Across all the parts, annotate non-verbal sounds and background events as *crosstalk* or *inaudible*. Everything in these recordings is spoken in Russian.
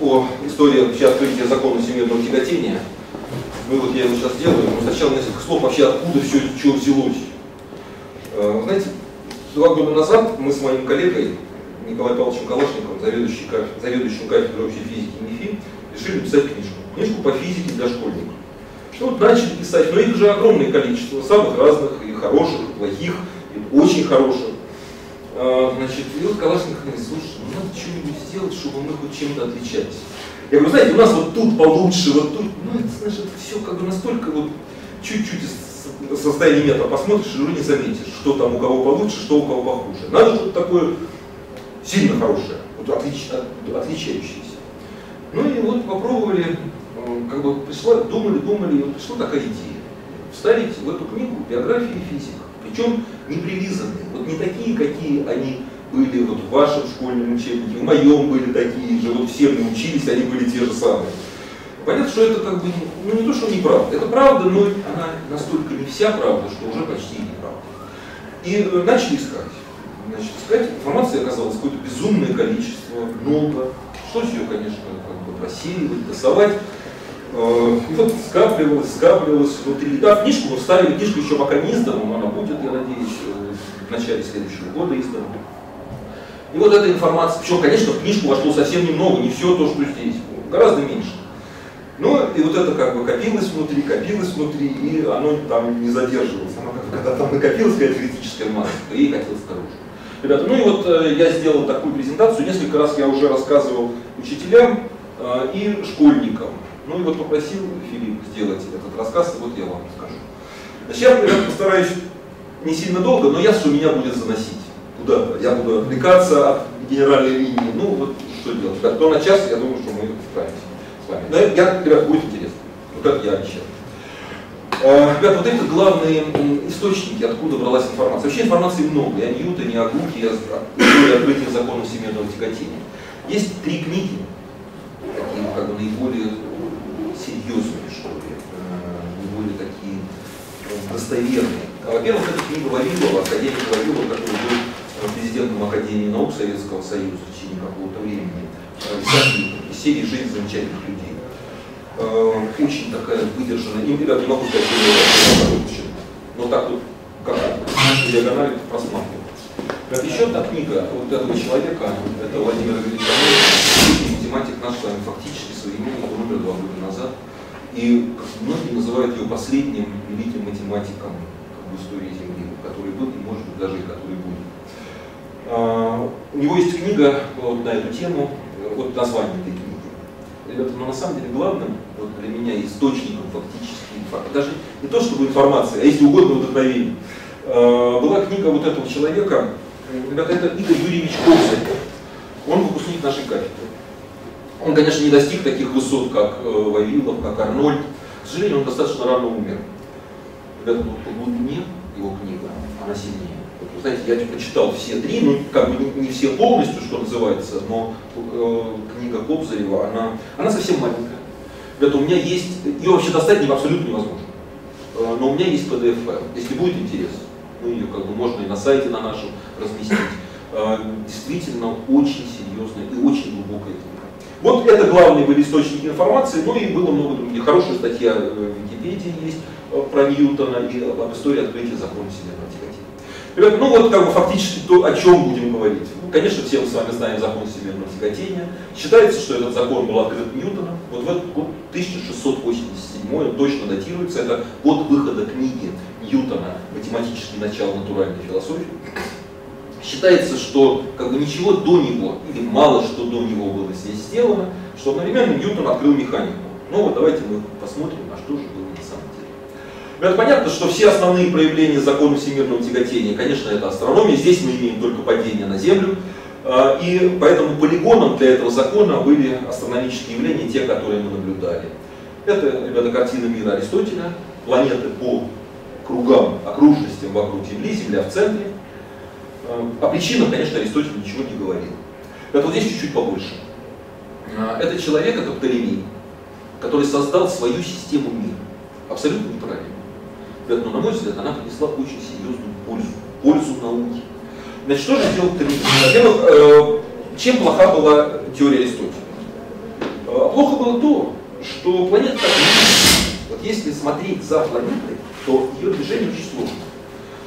о истории вообще открытия закона всемирного тяготения. Мы вот я его сейчас делаю, но сначала несколько слов вообще откуда все что взялось. Э, знаете, два года назад мы с моим коллегой Николаем Павловичем Калашниковым, заведующим, заведующим кафедрой общей физики МИФИ, решили писать книжку. Книжку по физике для школьников. Ну, вот начали писать, но их же огромное количество, самых разных, и хороших, и плохих, и очень хороших. А, значит, и вот Калашников говорит, слушай, ну надо что-нибудь сделать, чтобы мы хоть чем-то отличались. Я говорю, знаете, у нас вот тут получше, вот тут, ну это, это все как бы настолько вот чуть-чуть из состояния метра посмотришь и уже не заметишь, что там у кого получше, что у кого похуже. Надо что-то такое сильно хорошее, вот отлич, от, отличающееся. Ну и вот попробовали, э, как бы пришла, думали, думали, и вот пришла такая идея. Вставить в эту книгу биографии физиков. Причем не прилизанные, вот не такие, какие они были вот в вашем школьном учебнике, в моем были такие же, вот все мы учились, они были те же самые. Понятно, что это как бы, ну не то, что неправда, это правда, но она настолько не вся правда, что уже почти неправда. И э, начали искать. Значит, искать информации оказалось какое-то безумное количество, много. Что ее, конечно, как бы просеивать, тасовать. Э, и вот скапливалось, скапливалось внутри. Да, книжку мы вставили, книжка еще пока не издана, но она будет, я надеюсь, э, в начале следующего года издана. И вот эта информация, причем, конечно, в книжку вошло совсем немного, не все то, что здесь, гораздо меньше. Ну, и вот это как бы копилось внутри, копилось внутри, и оно там не задерживалось. Оно как когда там накопилась какая-то критическая масса, то ей хотелось наружу. Ребята, ну и вот э, я сделал такую презентацию, несколько раз я уже рассказывал учителям э, и школьникам. Ну и вот попросил Филипп сделать этот рассказ, и вот я вам расскажу. Значит, я, постараюсь не сильно долго, но я что меня будет заносить куда-то. Я буду отвлекаться от генеральной линии. Ну вот что делать. Ребят, то на час, я думаю, что мы справимся с вами. Но я, ребят, будет интересно. Вот это я обещаю. А, ребят, вот это главные источники, откуда бралась информация. Вообще информации много, и о Ньютоне, и о Гуке, и о открытии закона всемирного тяготения. Есть три книги, такие как бы наиболее серьезные, что ли, э, наиболее такие э, достоверные. Во-первых, это книга Вавилова, академик Вавилова, который был э, президентом Академии наук Советского Союза в течение какого-то времени. Из серии «Жизнь замечательных людей». Э, очень такая выдержанная. И, ребята, не могу сказать, что. Но так вот, как диагонали просматриваю. Это еще одна книга вот этого человека, это Владимир Ильич математик наш с вами фактически современник, он умер два года назад. И многие называют его последним великим математиком в истории Земли, который был и может быть даже и который будет. А, у него есть книга вот на эту тему, вот название этой книги. Ребята, но на самом деле главным вот для меня источником фактически, даже не то чтобы информация, а если угодно вдохновение, а, была книга вот этого человека, ребята, это Игорь Юрьевич Ковзарь. Он выпускник нашей кафедры. Он, конечно, не достиг таких высот, как э, Вавилов, как Арнольд. К сожалению, он достаточно рано умер. Ребята, вот по глубине его книга, она сильнее. Вот, знаете, я типа читал все три, ну, как бы не, не все полностью, что называется, но э, книга Кобзарева, она, она совсем маленькая. Ребята, у меня есть, ее вообще достать не, абсолютно невозможно. Э, но у меня есть PDF-файл, если будет интерес. Ну, ее как бы можно и на сайте на нашем разместить. Э, действительно очень серьезная и очень глубокая книга. Вот это главные были источники информации, ну и было много других. Хорошая статья в Википедии есть э, про Ньютона и об истории открытия закона тяготения. Ребята, ну вот как бы фактически то, о чем будем говорить. Ну, конечно, все мы с вами знаем закон всемирного тяготения. Считается, что этот закон был открыт Ньютоном. Вот в этот год 1687, он точно датируется, это год выхода книги Ньютона «Математические начала натуральной философии». Считается, что как бы ничего до него, или мало что до него было здесь сделано, что одновременно Ньютон открыл механику. Ну вот давайте мы посмотрим, а что же было. Это понятно, что все основные проявления закона всемирного тяготения, конечно, это астрономия. Здесь мы имеем только падение на Землю. А, и поэтому полигоном для этого закона были астрономические явления, те, которые мы наблюдали. Это, ребята, картина мира Аристотеля, планеты по кругам, окружностям вокруг Земли, Земля в центре. Эм, о причинах, конечно, Аристотель ничего не говорил. Это вот здесь чуть-чуть побольше. А, это человек, это Птолемей, который создал свою систему мира. Абсолютно неправильно. Но, на мой взгляд, она принесла очень серьезную пользу. Пользу науке. Значит, что же сделал Птолемей? Во-первых, э, чем плоха была теория Аристотеля? плохо было то, что планета так Вот если смотреть за планетой, то ее движение очень сложно.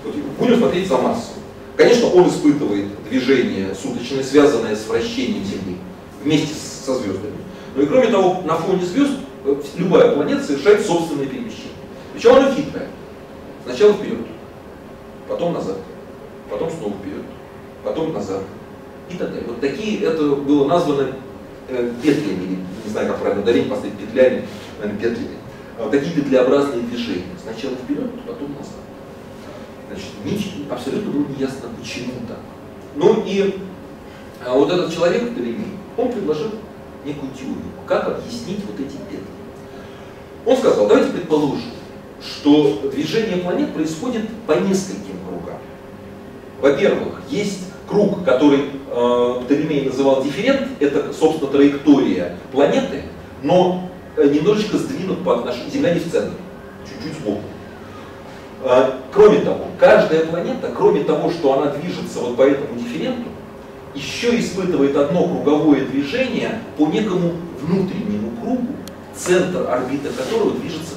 Вот будем смотреть за Марсом. Конечно, он испытывает движение суточное, связанное с вращением Земли вместе со звездами. Но и кроме того, на фоне звезд э, любая планета совершает собственное перемещение. Причем оно хитрое. Сначала вперед, потом назад, потом снова вперед, потом назад и так далее. Вот такие, это было названо э, петлями, не знаю, как правильно ударить, поставить петлями, наверное, петлями. Вот такие петлеобразные движения. Сначала вперед, потом назад. Значит, ничего, абсолютно было неясно, почему так. Ну и а вот этот человек, Пелемин, он предложил некую теорию, как объяснить вот эти петли. Он сказал, давайте предположим, что движение планет происходит по нескольким кругам. Во-первых, есть круг, который э, Птолемей называл дифферент, это, собственно, траектория планеты, но э, немножечко сдвинут по отношению, Земля не в центре, чуть-чуть сбоку. Э, кроме того, каждая планета, кроме того, что она движется вот по этому дифференту, еще испытывает одно круговое движение по некому внутреннему кругу, центр орбиты которого движется.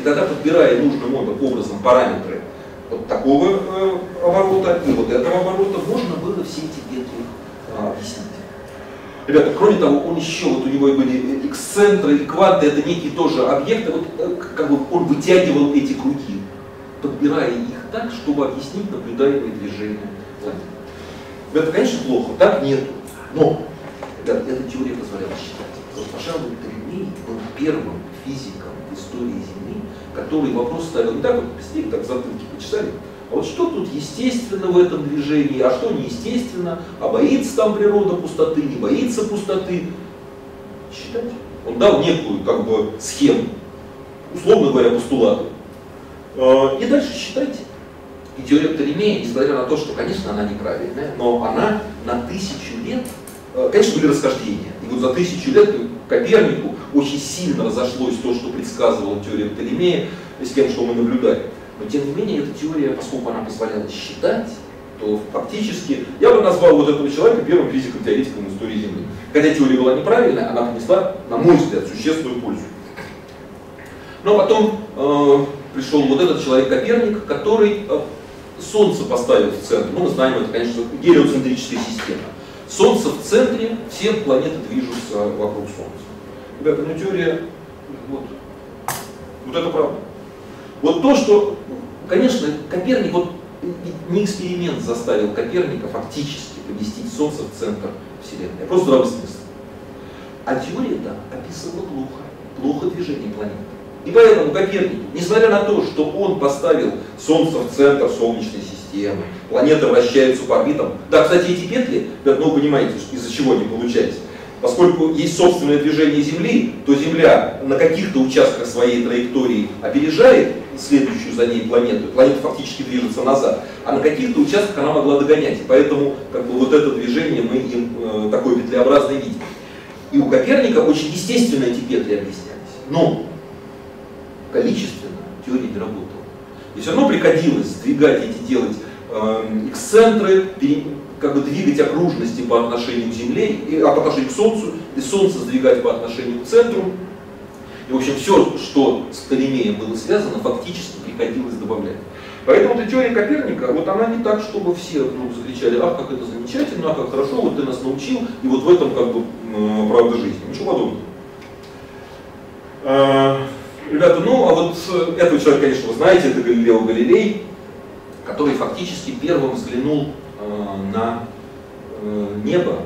И тогда, подбирая нужным образом параметры вот такого э, оборота и вот этого оборота, можно было все эти петли э, объяснить. Ребята, кроме того, он еще, вот у него были эксцентры и кванты, это некие тоже объекты, вот э, как бы он вытягивал эти круги, подбирая их так, чтобы объяснить наблюдаемые движения планеты. Это, конечно, плохо, так нет. Но, ребята, эта теория позволяла считать. Вот, пожалуй, Древний был первым физиком в истории Земли, который вопрос ставил не так, вот посидели, так затылки почесали, а вот что тут естественно в этом движении, а что неестественно, а боится там природа пустоты, не боится пустоты. Считать. Он дал некую как бы схему, условно говоря, постулаты. А, и дальше считайте. И теория Птолемея, несмотря на то, что, конечно, она неправильная, но она на тысячу лет, э, конечно, были расхождения. И вот за тысячу лет Копернику очень сильно разошлось то, что предсказывала теория Птолемея, с тем, что мы наблюдали. Но тем не менее, эта теория, поскольку она позволяла считать, то фактически я бы назвал вот этого человека первым физиком-теоретиком истории Земли. Хотя теория была неправильная, она принесла, на мой взгляд, существенную пользу. Но потом э, пришел вот этот человек Коперник, который э, Солнце поставил в центр. Ну, мы знаем, это, конечно, гелиоцентрическая система. Солнце в центре, все планеты движутся вокруг Солнца. Ребята, ну теория, вот, вот это правда. Вот то, что, конечно, Коперник, вот не эксперимент заставил Коперника фактически поместить Солнце в центр Вселенной, а просто здравый смысл. А теория да, описывала плохо, плохо движение планеты. И поэтому Коперник, несмотря на то, что он поставил Солнце в центр Солнечной системы, планеты вращаются по орбитам. Да, кстати, эти петли, ну вы понимаете, из-за чего они получаются. Поскольку есть собственное движение Земли, то Земля на каких-то участках своей траектории опережает следующую за ней планету, планета фактически движется назад, а на каких-то участках она могла догонять. И поэтому как бы, вот это движение мы им э, такое петлеобразное видим. И у Коперника очень естественно эти петли объяснялись. Но количественно теория не работала. И все равно приходилось сдвигать эти, делать э, эксцентры, как бы двигать окружности по отношению к Земле, и, а по отношению к Солнцу, и Солнце сдвигать по отношению к центру. И, в общем, все, что с Птолемеем было связано, фактически приходилось добавлять. Поэтому эта теория Коперника, вот она не так, чтобы все вдруг закричали, ах, как это замечательно, ах, как хорошо, вот ты нас научил, и вот в этом как бы правда жизни. Ничего подобного. А, Ребята, ну а вот э, этого человека, конечно, вы знаете, это Галилео Галилей, который фактически первым взглянул на э, небо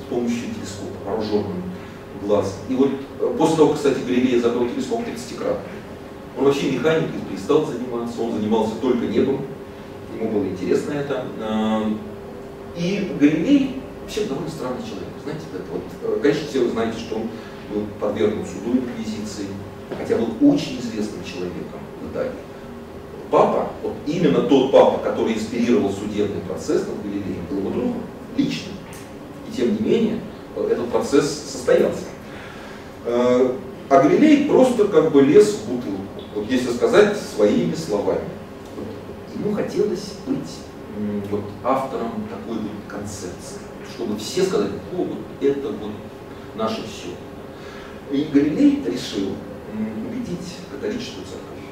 с помощью телескопа, вооруженным глаз. И вот э, после того, кстати, Галилей закрыл телескоп 30-кратно, он вообще механикой перестал заниматься, он занимался только небом, ему было интересно это. Э, и Галилей вообще довольно странный человек. Знаете, это вот, э, конечно, все вы знаете, что он был подвергнут суду инквизиции, хотя был очень известным человеком в Италии. Папа, вот именно тот папа, который инспирировал судебный процесс над Галилеем, был его другом, личным. И тем не менее, этот процесс состоялся. Э, а Галилей просто как бы лез в бутылку, вот если сказать своими словами. Ему хотелось быть вот, автором такой вот концепции, чтобы все сказали, о, вот это вот наше все. И Галилей решил убедить католическую церковь,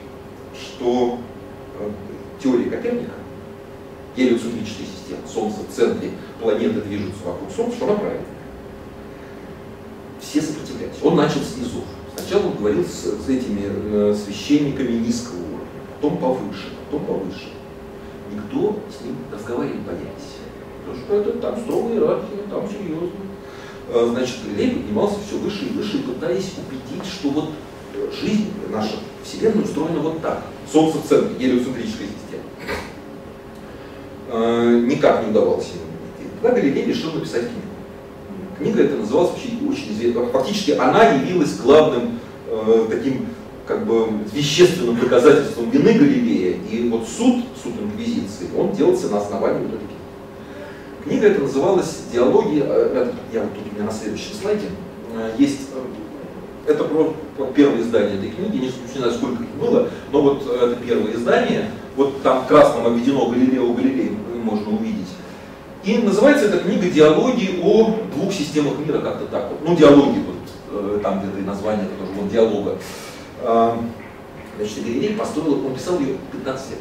что э, теория Коперника, гелиоцентрическая система, Солнце в центре, планеты движутся вокруг Солнца, что она правильная. Все сопротивлялись. Он начал снизу. Сначала он говорил с, с этими э, священниками низкого уровня, потом повыше, потом повыше. Никто с ним разговаривать боялись. Потому что это там строгая иерархия, там серьезно. Э, значит, Галилей поднимался все выше и выше, пытаясь убедить, что вот жизнь наша, Вселенная устроена вот так. Солнце в центре, гелиоцентрическая система. Э, никак не удавалось ему убедить. Тогда Галилей решил написать книгу. Книга эта называлась вообще очень известна. Фактически она явилась главным э, таким как бы вещественным доказательством вины Галилея. И вот суд, суд инквизиции, он делался на основании вот этой книги. Книга эта называлась «Диалоги», э, я вот тут у меня на следующем слайде, э, есть, э, это про, первое издание этой книги, не, не знаю, сколько их было, но вот это первое издание, вот там красным обведено Галилео Галилей, можно увидеть. И называется эта книга «Диалоги о двух системах мира», как-то так вот. Ну, диалоги, вот, там где-то и название тоже, вот диалога. Значит, Галилей построил, он писал ее 15 лет.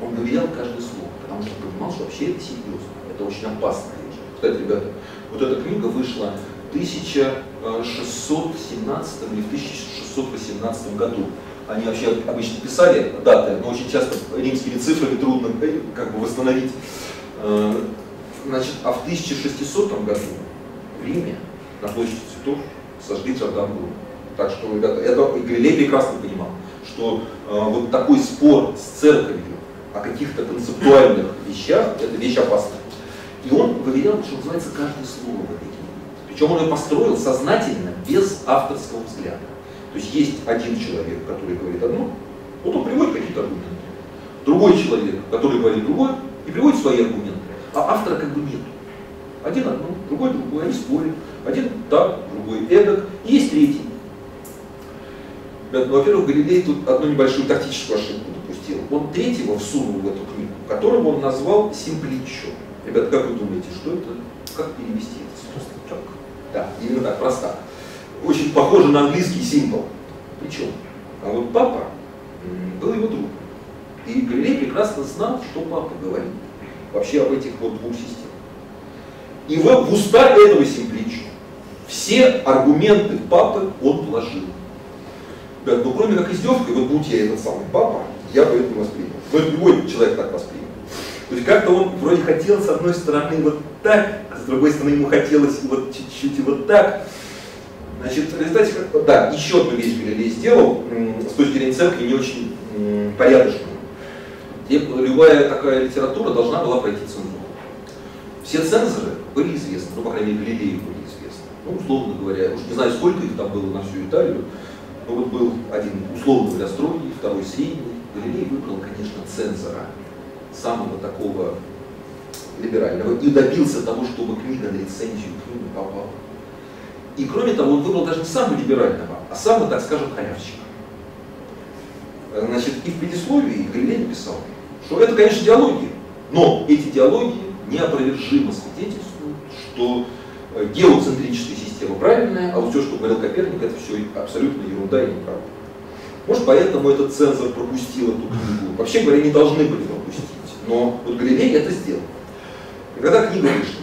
Он доверял каждое слово, потому что понимал, что вообще это серьезно это очень вещь. Кстати, ребята, вот эта книга вышла в 1617 или в 1618 году. Они вообще обычно писали даты, но очень часто римскими цифрами трудно э, как бы восстановить. Э, значит, а в 1600 году в Риме на площади цветов сожгли Джордан. Так что, ребята, это Галилей прекрасно понимал, что э, вот такой спор с церковью о каких-то концептуальных вещах, это вещь опасная. И он выверял, что называется, каждое слово в этой. Причем он ее построил сознательно, без авторского взгляда. То есть есть один человек, который говорит одно, вот он приводит какие-то аргументы. Другой человек, который говорит другое, и приводит свои аргументы. А автора как бы нет. Один одно, другой другой, они спорят. Один так, другой эдак. И есть третий. Ну, во-первых, Галилей тут одну небольшую тактическую ошибку допустил. Он третьего всунул в эту книгу, которого он назвал Симпличо. Ребята, как вы думаете, что это? Как перевести это? Да, именно так, просто. Очень похоже на английский символ. Причем? А вот папа был его друг. И Галилей прекрасно знал, что папа говорит вообще об этих вот двух системах. И в, в уста этого Симплича все аргументы папы он вложил. Да, но кроме как издевкой, вот будь я этот самый папа, я бы это воспринял. Но любой человек так воспринял. То есть как-то он вроде хотел с одной стороны вот так, с другой стороны ему хотелось вот чуть-чуть вот так. Значит, в результате, да, еще одну вещь Галилей сделал, с точки зрения церкви, не очень порядочную. Любая такая литература должна была пройти цензуру. Все цензоры были известны, ну, по крайней мере, Галилею были известны. Ну, условно говоря, уж не знаю, сколько их там было на всю Италию, но вот был один, условно говоря, строгий, второй средний. Галилей выбрал, конечно, цензора, самого такого либерального и добился того, чтобы книга на рецензию книги попала. И кроме того, он выбрал даже не самого либерального, а самого, так скажем, халявщика. Значит, и в предисловии Галилей написал, что это, конечно, диалоги, но эти диалоги неопровержимо свидетельствуют, что э, геоцентрическая система правильная, а вот все, что говорил Коперник, это все абсолютно ерунда и неправда. Может, поэтому этот цензор пропустил эту книгу. Вообще говоря, не должны были пропустить. Но вот Галилей это сделал. Когда книга вышла,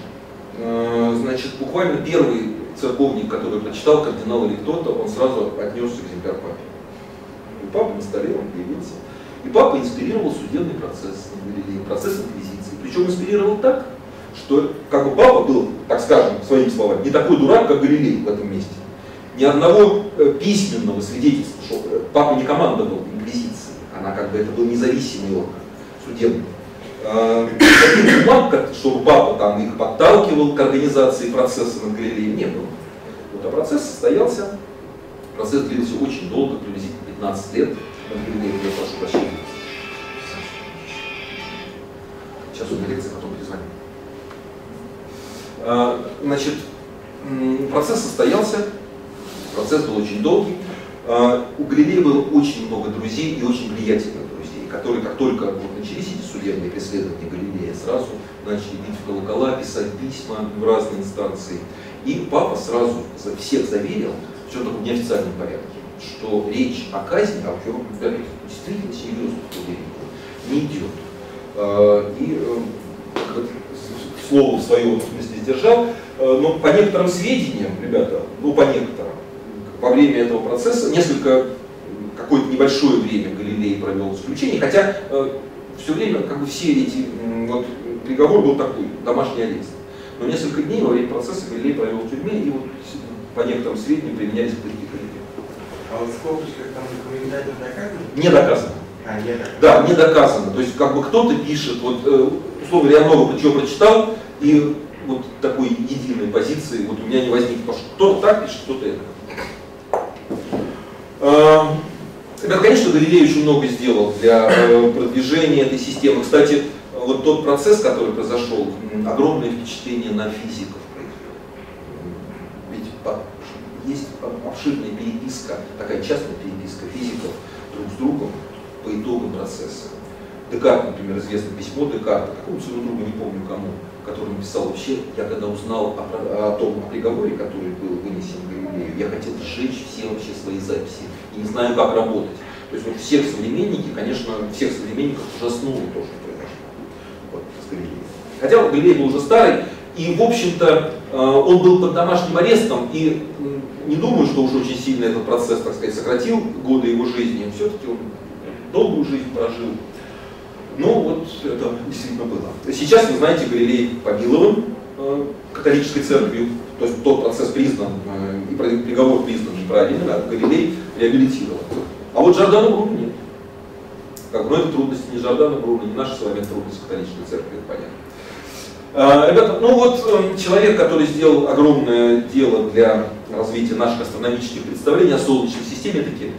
э, значит, буквально первый церковник, который прочитал кардинал или кто-то, он сразу отнес экземпляр папе. И папа на столе, он появился. И папа инспирировал судебный процесс процесс инквизиции. Причем инспирировал так, что как бы папа был, так скажем, своими словами, не такой дурак, как Галилей в этом месте. Ни одного э, письменного свидетельства, что э, папа не командовал инквизицией, она как бы это был независимый орган судебный. Таких бумаг, чтобы папа там их подталкивал к организации процесса над галереей, не было. Вот, а процесс состоялся, процесс длился очень долго, приблизительно 15 лет. Над галереей, я прошу прощения. Сейчас у меня лекция, потом перезвоню. А, значит, процесс состоялся, процесс был очень долгий. А, у Галилея было очень много друзей и очень влиятельных которые, как только начались судебные преследования Галилея, сразу начали бить в колокола, писать письма в разные инстанции. И папа сразу за всех заверил, все таком неофициальном порядке, что речь о казни, а вообще действительно серьезно не идет. А, и э, слово свое в смысле сдержал, э, но по некоторым сведениям, ребята, ну по некоторым, во время этого процесса несколько, какое-то небольшое время Галилей провел исключение, хотя э, все время как бы все эти, вот приговор был такой, домашний арест. Но несколько дней во время процесса Галилей провел в тюрьме, и вот по некоторым сведениям применялись пытки Галилея. А вот в скобочках там документально доказано? Не доказано. А, не доказано. Да, не доказано. То есть как бы кто-то пишет, вот э, условно я много чего прочитал, и вот такой единой позиции вот у меня не возникнет, потому что кто-то так пишет, кто-то это. Ребят, конечно, Галилей очень много сделал для э, продвижения этой системы. Кстати, вот тот процесс, который произошел, огромное впечатление на физиков Ведь есть обширная переписка, такая частная переписка физиков друг с другом по итогам процесса. Декарт, например, известно письмо Декарта, какому своему другу, не помню кому, который написал вообще, я когда узнал о, о том о приговоре, который был вынесен Галилею, я хотел сжечь все вообще свои записи не знаю, как работать. То есть вот всех современники, конечно, всех современников ужаснуло то, что произошло вот. Хотя Галилей был уже старый, и, в общем-то, э, он был под домашним арестом, и не думаю, что уж очень сильно этот процесс, так сказать, сократил годы его жизни. Все-таки он долгую жизнь прожил. Ну, вот это действительно было. Сейчас, вы знаете, Галилей помилован э, католической церковью, то есть тот процесс признан, э, и приговор признан неправильным, а Галилей реабилитирован. А вот Жордана Бруно нет. Как бы, это трудности не Жордана Бруно, не наши с вами трудности католической церкви, это понятно. А, ребята, ну вот э, человек, который сделал огромное дело для развития наших астрономических представлений о Солнечной системе, это Кеплер.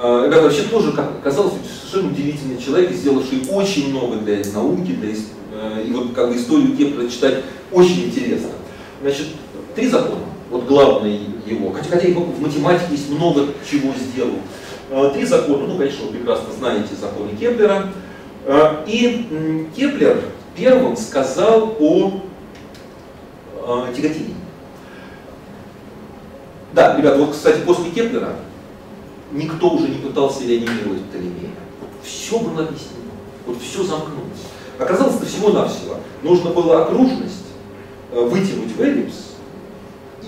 А, ребята, вообще тоже, как оказалось, совершенно удивительный человек, сделавший очень много для науки, для, э, и вот как бы историю Кеплера читать очень интересно. Значит, три закона, вот главный его, хотя, хотя в математике есть много чего сделал. А, три закона, ну, конечно, вы прекрасно знаете законы Кеплера. А, и Кеплер первым сказал о тяготении. Да, ребята, вот, кстати, после Кеплера никто уже не пытался реанимировать Птолемея. Все было объяснено, вот все замкнулось. Оказалось, это всего-навсего. Нужно было окружность э, вытянуть в эллипс,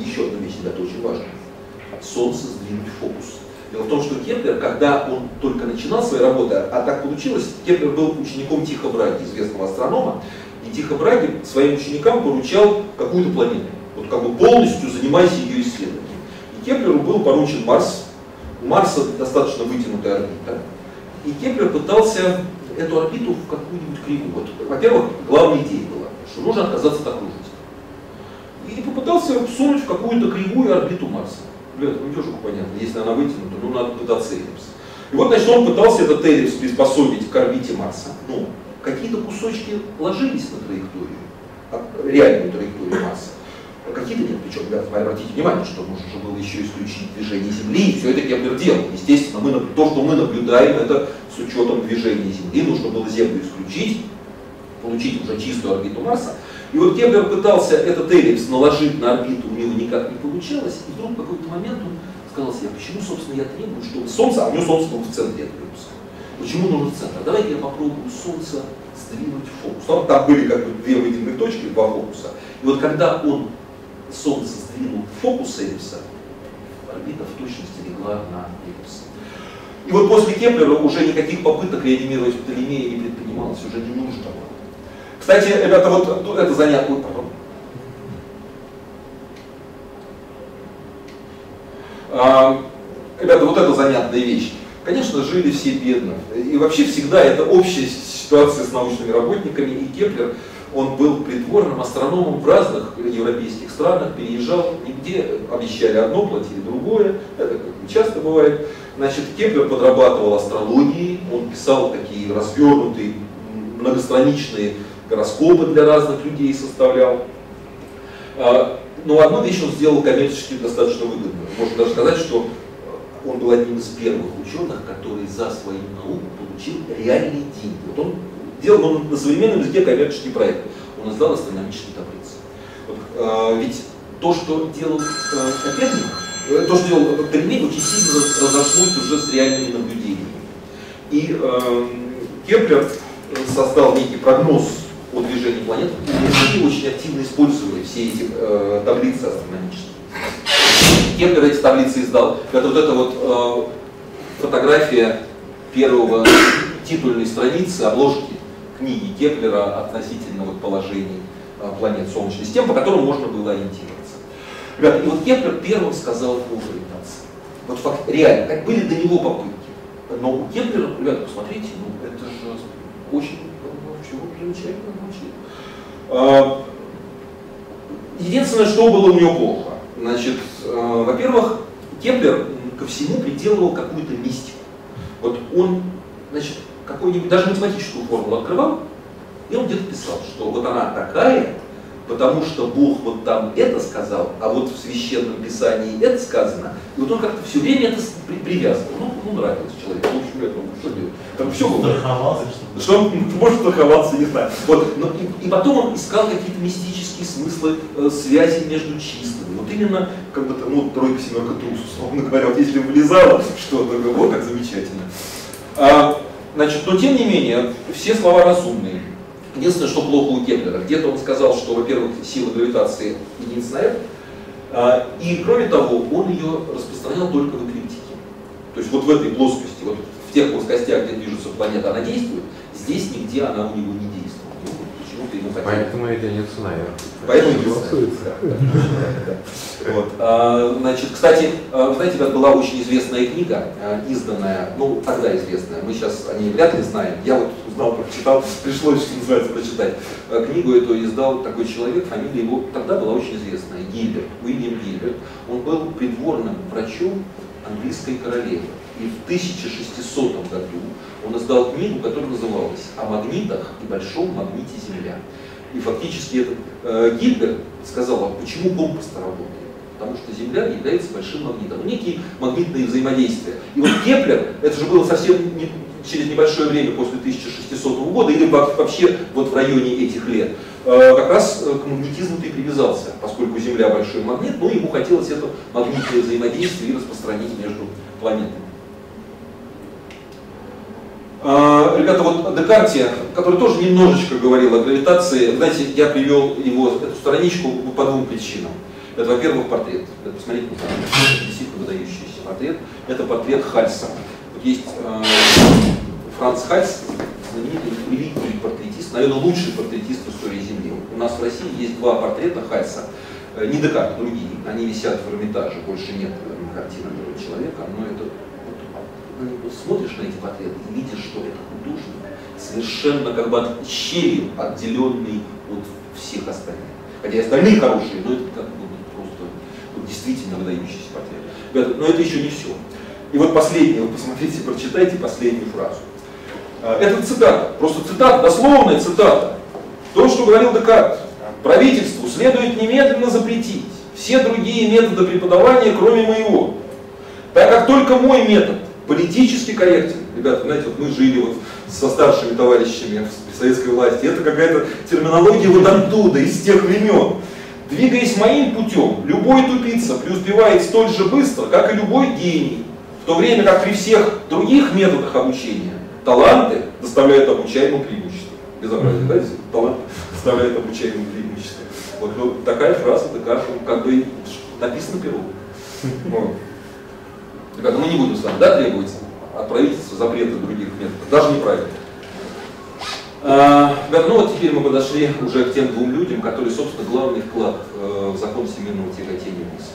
еще одна вещь, это очень важно, Солнце сдвинуть в фокус. Дело в том, что Кеплер, когда он только начинал свои работы, а так получилось, Кеплер был учеником Тихо Браги, известного астронома, и Тихо Браги своим ученикам поручал какую-то планету. Вот как бы полностью занимаясь ее исследованием. И Кеплеру был поручен Марс, у Марса достаточно вытянутая орбита. И Кеплер пытался эту орбиту в какую-нибудь кривую. Вот, во-первых, главная идея была, что нужно отказаться от окружности. И попытался всунуть в какую-то кривую орбиту Марса. Блин, это не понятно, если она вытянута, ну надо пытаться эллипс. И вот, значит, он пытался этот эллипс приспособить к орбите Марса. Ну, какие-то кусочки ложились на траекторию, реальную траекторию Марса какие-то нет. Причем, ребята, обратите внимание, что нужно же было еще исключить движение Земли, и все это Кеплер делал. Естественно, мы, то, что мы наблюдаем, это с учетом движения Земли, нужно было Землю исключить, получить уже чистую орбиту Марса. И вот Кеплер пытался этот эллипс наложить на орбиту, у него никак не получалось, и вдруг в какой-то момент он сказал себе, почему, собственно, я требую, чтобы Солнце, а у него Солнце было в центре этого выпуска. Почему нужно центр? Давайте я попробую Солнце сдвинуть в фокус. Там, там были как бы две выделенные точки, два фокуса. И вот когда он Солнце сдвинул фокус эллипса, орбита в точности легла на эллипс. И вот после Кеплера уже никаких попыток реанимировать Птолемея не предпринималось, уже не нужно. Кстати, ребята, вот это занятно. А, ребята, вот это занятная вещь. Конечно, жили все бедно. И вообще всегда это общая ситуация с научными работниками. И Кеплер он был придворным астрономом в разных европейских странах, переезжал, нигде обещали одно, платили другое, это как часто бывает. Значит, Кеплер подрабатывал астрологией, он писал такие развернутые, многостраничные гороскопы для разных людей составлял. А, но одну вещь он сделал коммерчески достаточно выгодную. Можно даже сказать, что он был одним из первых ученых, который за свою науку получил реальные деньги. Вот он делал он на современном языке коммерческий проект. Он издал астрономические таблицы. Вот, э, ведь то, что делал э, Коперник, э, то, что делал Галилей, очень сильно разошлось уже с реальными наблюдениями. И э, Кеплер создал некий прогноз о движении планет, и очень активно использовали все эти э, таблицы астрономические. Кеплер эти таблицы издал. Это вот эта вот э, фотография первого титульной страницы, обложки книги Кеплера относительно вот положений э, планет Солнечной системы, по которым можно было ориентироваться. Ребята, и вот Кеплер первым сказал о гравитации. Вот факт, реально, как были до него попытки. Но у Кеплера, ребята, посмотрите, ну это же очень, чего замечательно звучит. А, единственное, что было у него плохо. Значит, э, во-первых, Кеплер ко всему приделывал какую-то мистику. Вот он, значит, какую-нибудь, даже математическую формулу открывал, и он где-то писал, что вот она такая, потому что Бог вот там это сказал, а вот в священном писании это сказано. И вот он как-то все время это при привязывал. Ну, ну нравилось человеку. В общем, это, ну, что делать? Там все было. Страховался, что он *laughs* может страховаться, не знаю. Вот. Но, и, и потом он искал какие-то мистические смыслы, э, связи между числами. Вот именно, как бы, ну, тройка, семерка, трус, условно говоря, вот если вылезало что-то, вот как замечательно. А, значит, но тем не менее, все слова разумные. Единственное, что плохо у Кеплера. Где-то он сказал, что, во-первых, сила гравитации единственная, а, и кроме того, он ее распространял только в эклиптике. То есть вот в этой плоскости, вот в тех плоскостях, где движется планета, она действует, здесь нигде она у него не действует. Ну, почему-то ему хотелось. Поэтому это не цунами. Поэтому не вот. А, значит, кстати, а, знаете, как была очень известная книга, а, изданная, ну, тогда известная, мы сейчас о ней вряд ли знаем, я вот узнал, прочитал, пришлось, что называется, прочитать. Книгу эту издал такой человек, фамилия его тогда была очень известная, Гильберт, Уильям Гильберт. Он был придворным врачом английской королевы. И в 1600 году он издал книгу, которая называлась «О магнитах и большом магните Земля». И фактически этот э, Гильберт сказал, а почему компас-то работает? потому что Земля является большим магнитом. Ну, некие магнитные взаимодействия. И вот Кеплер, это же было совсем не, через небольшое время после 1600 года, или вообще вот в районе этих лет, э, как раз э, к магнетизму ты и привязался, поскольку Земля большой магнит, но ему хотелось это магнитное взаимодействие и распространить между планетами. А, ребята, вот Декарте, который тоже немножечко говорил о гравитации, знаете, я привел его, эту страничку по двум причинам. Это, во-первых, портрет. Это, посмотрите, это действительно выдающийся портрет. Это портрет Хальса. Вот есть э, Франц Хальс, знаменитый великий портретист, наверное, лучший портретист в истории Земли. У нас в России есть два портрета Хальса, э, не Декарта, другие. Они висят в Эрмитаже, больше нет картины этого человека, но это смотришь на эти портреты и видишь, что это художник, совершенно как бы от щелью отделенный от всех остальных. Хотя и остальные хорошие, но это как бы действительно выдающийся портрет. Ребята, но это еще не все. И вот последнее, вы посмотрите, прочитайте последнюю фразу. А, это цитата, просто цитата, дословная цитата. То, что говорил Декарт, правительству следует немедленно запретить все другие методы преподавания, кроме моего. Так как только мой метод политически корректен. Ребята, знаете, вот мы жили вот со старшими товарищами в советской власти, это какая-то терминология вот оттуда, из тех времен. Двигаясь моим путем, любой тупица преуспевает столь же быстро, как и любой гений, в то время как при всех других методах обучения таланты доставляют обучаемым преимущество. Безобразие, да, талант доставляет обучаемым преимущество. Вот ну, такая фраза, такая, как бы написано пером. Вот. Ребята, мы не будем с вами да, требовать от правительства запрета других методов, даже неправильно. А, ребята, ну вот теперь мы подошли уже к тем двум людям, которые, собственно, главный вклад э, в закон всемирного тяготения внесли.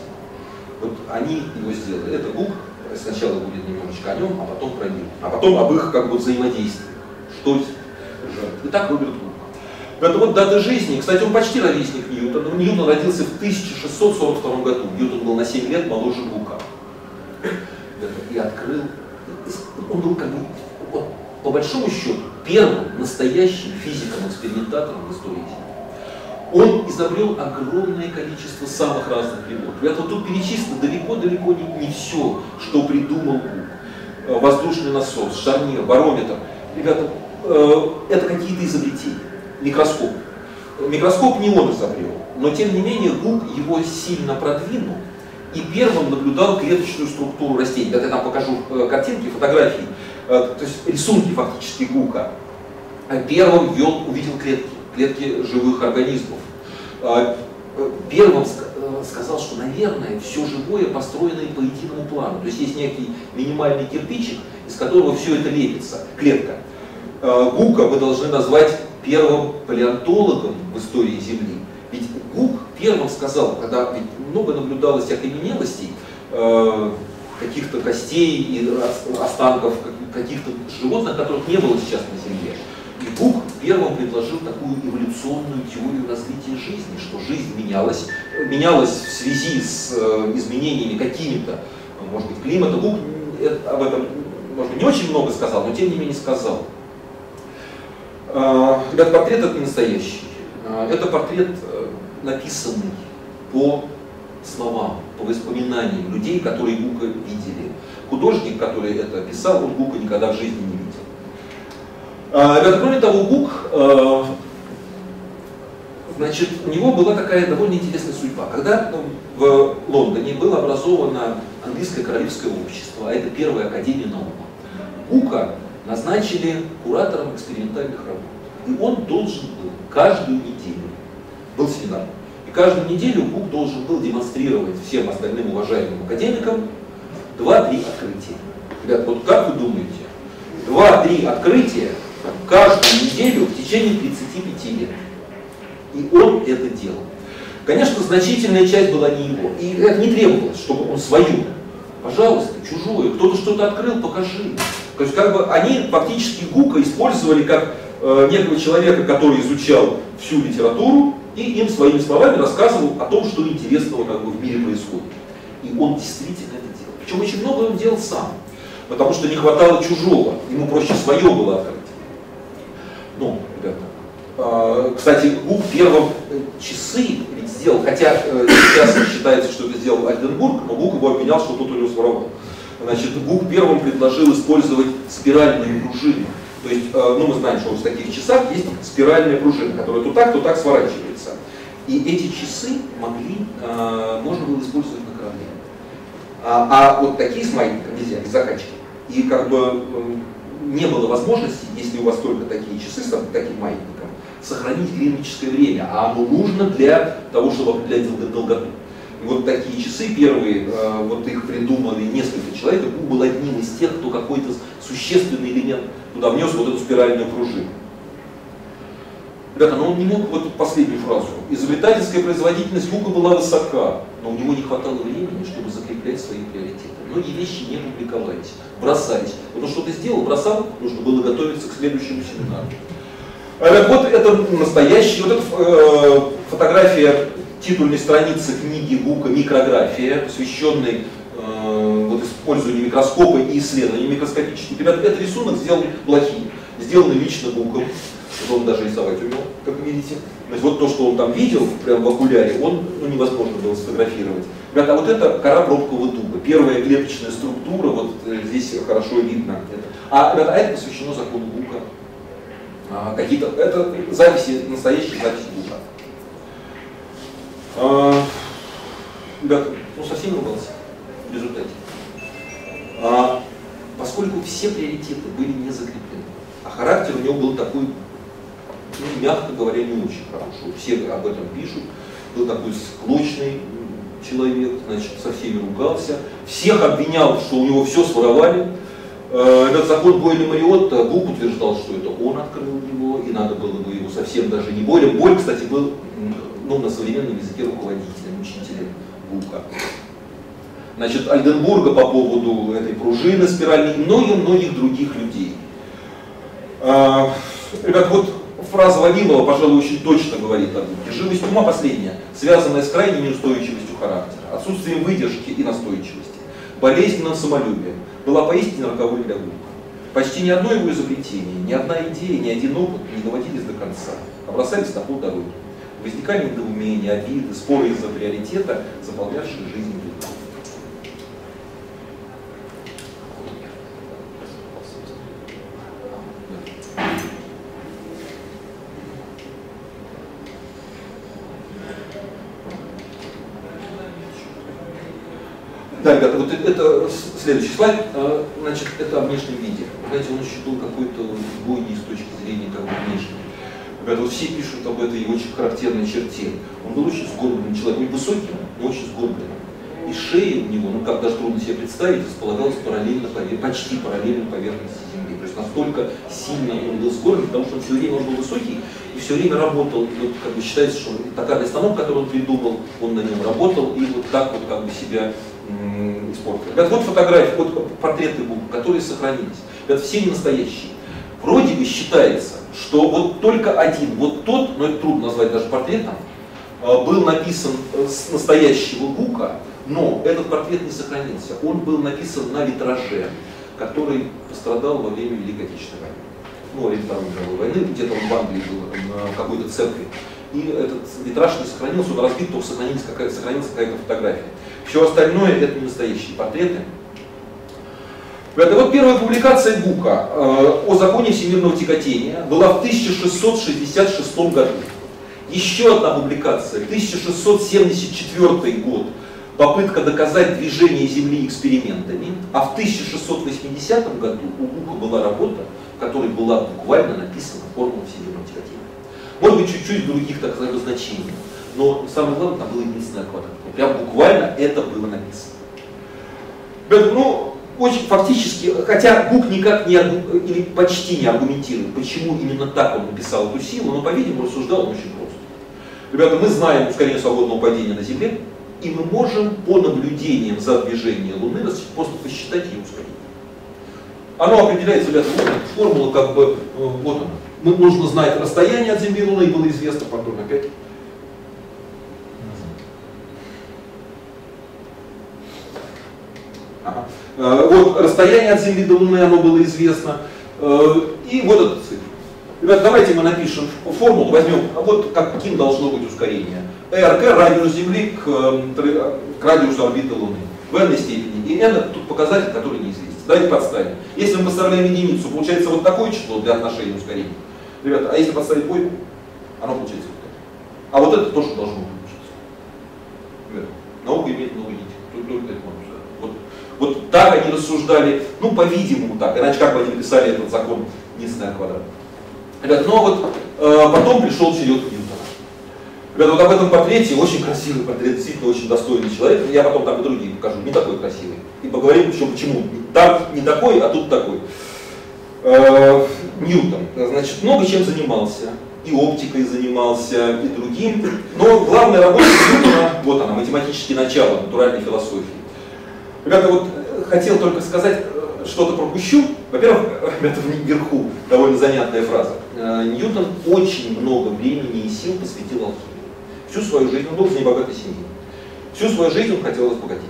Вот они его сделали. Это Гук, сначала будет немножечко о нем, а потом про них, а потом об их как бы взаимодействии. Что Итак, Роберт Гук. Это вот дата жизни. Кстати, он почти ровесник Ньютона. Ньютон родился в 1642 году. Ньютон был на 7 лет моложе Гука. И открыл. Он был как бы, вот, по большому счету, первым настоящим физиком-экспериментатором в истории. Он изобрел огромное количество самых разных приборов. Я тут перечислено далеко-далеко не, не все, что придумал Гук. Э, воздушный насос, шарнир, барометр. Ребята, э, это какие-то изобретения. Микроскоп. Микроскоп не он изобрел, но тем не менее Гук его сильно продвинул и первым наблюдал клеточную структуру растений. Это я там покажу э, картинки, фотографии, э, то есть рисунки фактически Гука. А первым вел, увидел клетки, клетки живых организмов. Э, первым сказал, что, наверное, все живое построено по единому плану. То есть есть некий минимальный кирпичик, из которого все это лепится, клетка. Гука вы должны назвать первым палеонтологом в истории Земли. Первым сказал, когда много наблюдалось окаменелостей, э, каких-то костей и останков каких-то животных, которых не было сейчас на Земле. И Гук первым предложил такую эволюционную теорию развития жизни, что жизнь менялась, менялась в связи с э, изменениями какими-то, может быть, климата. Гук об этом, может быть, не очень много сказал, но тем не менее сказал. Ребят, портрет это не настоящий. Это портрет, э, написанный по словам, по воспоминаниям людей, которые Гука видели. Художник, который это писал, он Гука никогда в жизни не видел. А, кроме того, Гук, э, значит, у него была такая довольно интересная судьба. Когда в Лондоне было образовано английское королевское общество, а это первая академия наук, Гука назначили куратором экспериментальных работ. И он должен был каждую неделю, был семинар, каждую неделю Бук должен был демонстрировать всем остальным уважаемым академикам два-три открытия. Ребят, вот как вы думаете, два-три открытия каждую неделю в течение 35 лет. И он это делал. Конечно, значительная часть была не его. И это не требовалось, чтобы он свою. Пожалуйста, чужое. Кто-то что-то открыл, покажи. То есть как бы они фактически Гука использовали как э, некого человека, который изучал всю литературу и им своими словами рассказывал о том, что интересного как бы в мире происходит. И он действительно это делал. Причем очень много он делал сам, потому что не хватало чужого, ему проще свое было открыть. Ну, ребята, э, кстати, Гук первым э, часы ведь сделал, хотя э, сейчас считается, что это сделал Альденбург, но Гук его обвинял, что тот у него своровал. Значит, Гук первым предложил использовать спиральные пружины. То есть, э, ну мы знаем, что в таких часах есть спиральная пружина, которая то так, то так сворачивается. И эти часы могли, э, можно было использовать на корабле. А, а вот такие с маятником нельзя, без закачки. И как бы э, не было возможности, если у вас только такие часы с таким маятником, сохранить клиническое время, а оно нужно для того, чтобы определять долготу. Вот такие часы первые, э, вот их придумали несколько человек, и был одним из тех, кто какой-то существенный элемент туда внес вот эту спиральную пружину. Ребята, но он не мог вот последнюю фразу. Изобретательская производительность Лука была высока, но у него не хватало времени, чтобы закреплять свои приоритеты. Многие вещи не публиковались, бросались. Вот он что-то сделал, бросал, нужно было готовиться к следующему семинару. А вот это настоящий, вот эта э, фотография титульной страницы книги Бука «Микрография», посвященной э, вот, использованию микроскопа и исследованию микроскопических. Ребята, этот рисунок сделан Блохин, сделан лично Буком, он даже рисовать умел, как видите. То есть вот то, что он там видел, прям в окуляре, он ну, невозможно было сфотографировать. Ребята, а вот это кора пробкового дуба, первая клеточная структура, вот э, здесь хорошо видно. А, ребята, а это посвящено закону Бука. А, какие-то, это записи, настоящие записи Бука. Ребята, ну совсем ругался в результате. А, поскольку все приоритеты были не закреплены, а характер у него был такой, ну, мягко говоря, не очень хороший. Все об этом пишут. Был такой склочный человек, значит, со всеми ругался. Всех обвинял, что у него все своровали. А, этот закон Бойли Мариотта, Бук утверждал, что это он открыл его, и надо было бы его совсем даже не Бойли. Боль, кстати, был ну, на современном языке руководителем, учителем Бука. Значит, Альденбурга по поводу этой пружины спиральной и многих-многих других людей. А, ребят, вот фраза Вавилова, пожалуй, очень точно говорит о Буке. Живость ума последняя, связанная с крайней неустойчивостью характера, отсутствием выдержки и настойчивости, болезненным самолюбием, была поистине роковой для Лука. Почти ни одно его изобретение, ни одна идея, ни один опыт не доводились до конца, а бросались на пол дороги. Возникали недоумения, обиды, споры из-за приоритета, заполнявшие жизнь Лука. Да, ребята, вот это следующий слайд, э, значит, это о внешнем виде. Знаете, он еще был какой-то бойний с точки зрения как внешнего. Ребята, вот все пишут об этой очень характерной черте. Он был очень сгорбленный человек, не высокий, но очень сгорбленный. И шея у него, ну как даже трудно себе представить, располагалась параллельно, почти параллельно поверхности Земли. То есть настолько сильно он был сгорблен, потому что он все время был высокий и все время работал. И вот как бы считается, что токарный станок, который он придумал, он на нем работал и вот так вот как бы себя испортил. Ребят, вот фотографии, вот портреты Бука, которые сохранились. Ребят, все не настоящие. Вроде бы считается, что вот только один, вот тот, но это трудно назвать даже портретом, а, был написан э, с настоящего Бука, но этот портрет не сохранился. Он был написан на витраже, который пострадал во время Великой Отечественной войны. Ну, время Второй мировой войны, где-то он в Англии был, на какой-то церкви. И этот витраж не сохранился, он разбит, только сохранилась какая-то, сохранилась какая-то фотография. Все остальное это настоящие портреты. Это вот первая публикация Бука э, о законе всемирного тяготения была в 1666 году. Еще одна публикация, 1674 год, попытка доказать движение Земли экспериментами, а в 1680 году у Бука была работа, в которой была буквально написана формула всемирного тяготения. Может быть, чуть-чуть других, так сказать, значениях. Но самое главное, там было единственное квадратное. Прям буквально это было написано. Ну, очень фактически, хотя Бук никак не, или почти не аргументирует, почему именно так он написал эту силу, но, по-видимому, рассуждал он очень просто. Ребята, мы знаем ускорение свободного падения на Земле, и мы можем по наблюдениям за движением Луны просто посчитать ее ускорение. Оно определяется, ребята, вот формула как бы, э, вот она. Нужно знать расстояние от Земли и Луны, было известно, потом опять Э, вот расстояние от Земли до Луны, оно было известно. Э, и вот эта цифра. Ребят, давайте мы напишем формулу, возьмем, а вот каким должно быть ускорение. РК радиус Земли к, э, к радиусу орбиты Луны в n степени. И n это тут показатель, который неизвестен. Давайте подставим. Если мы подставляем единицу, получается вот такое число для отношения ускорения. Ребята, а если подставить двойку, оно получается вот это. А вот это тоже должно получиться. Ребята, наука имеет много. Тут только это можно вот так они рассуждали, ну, по-видимому так, иначе как бы они написали этот закон единственное квадрат. Но вот э, потом пришел черед Ньютона. Ребята, вот об этом портрете, очень красивый портрет, действительно очень достойный человек, я потом там и другие покажу, не такой красивый. И поговорим еще почему. Там не такой, а тут такой. Э, Ньютон, значит, много чем занимался, и оптикой занимался, и другим. Но главная работа Ньютона, вот она, математические начала натуральной философии. Ребята, вот э, хотел только сказать, э, что-то пропущу. Во-первых, *laughs* ребята, вверху довольно занятная фраза. Э, Ньютон очень много времени и сил посвятил алхимии. Всю свою жизнь он был из небогатой семьи. Всю свою жизнь он хотел разбогатеть.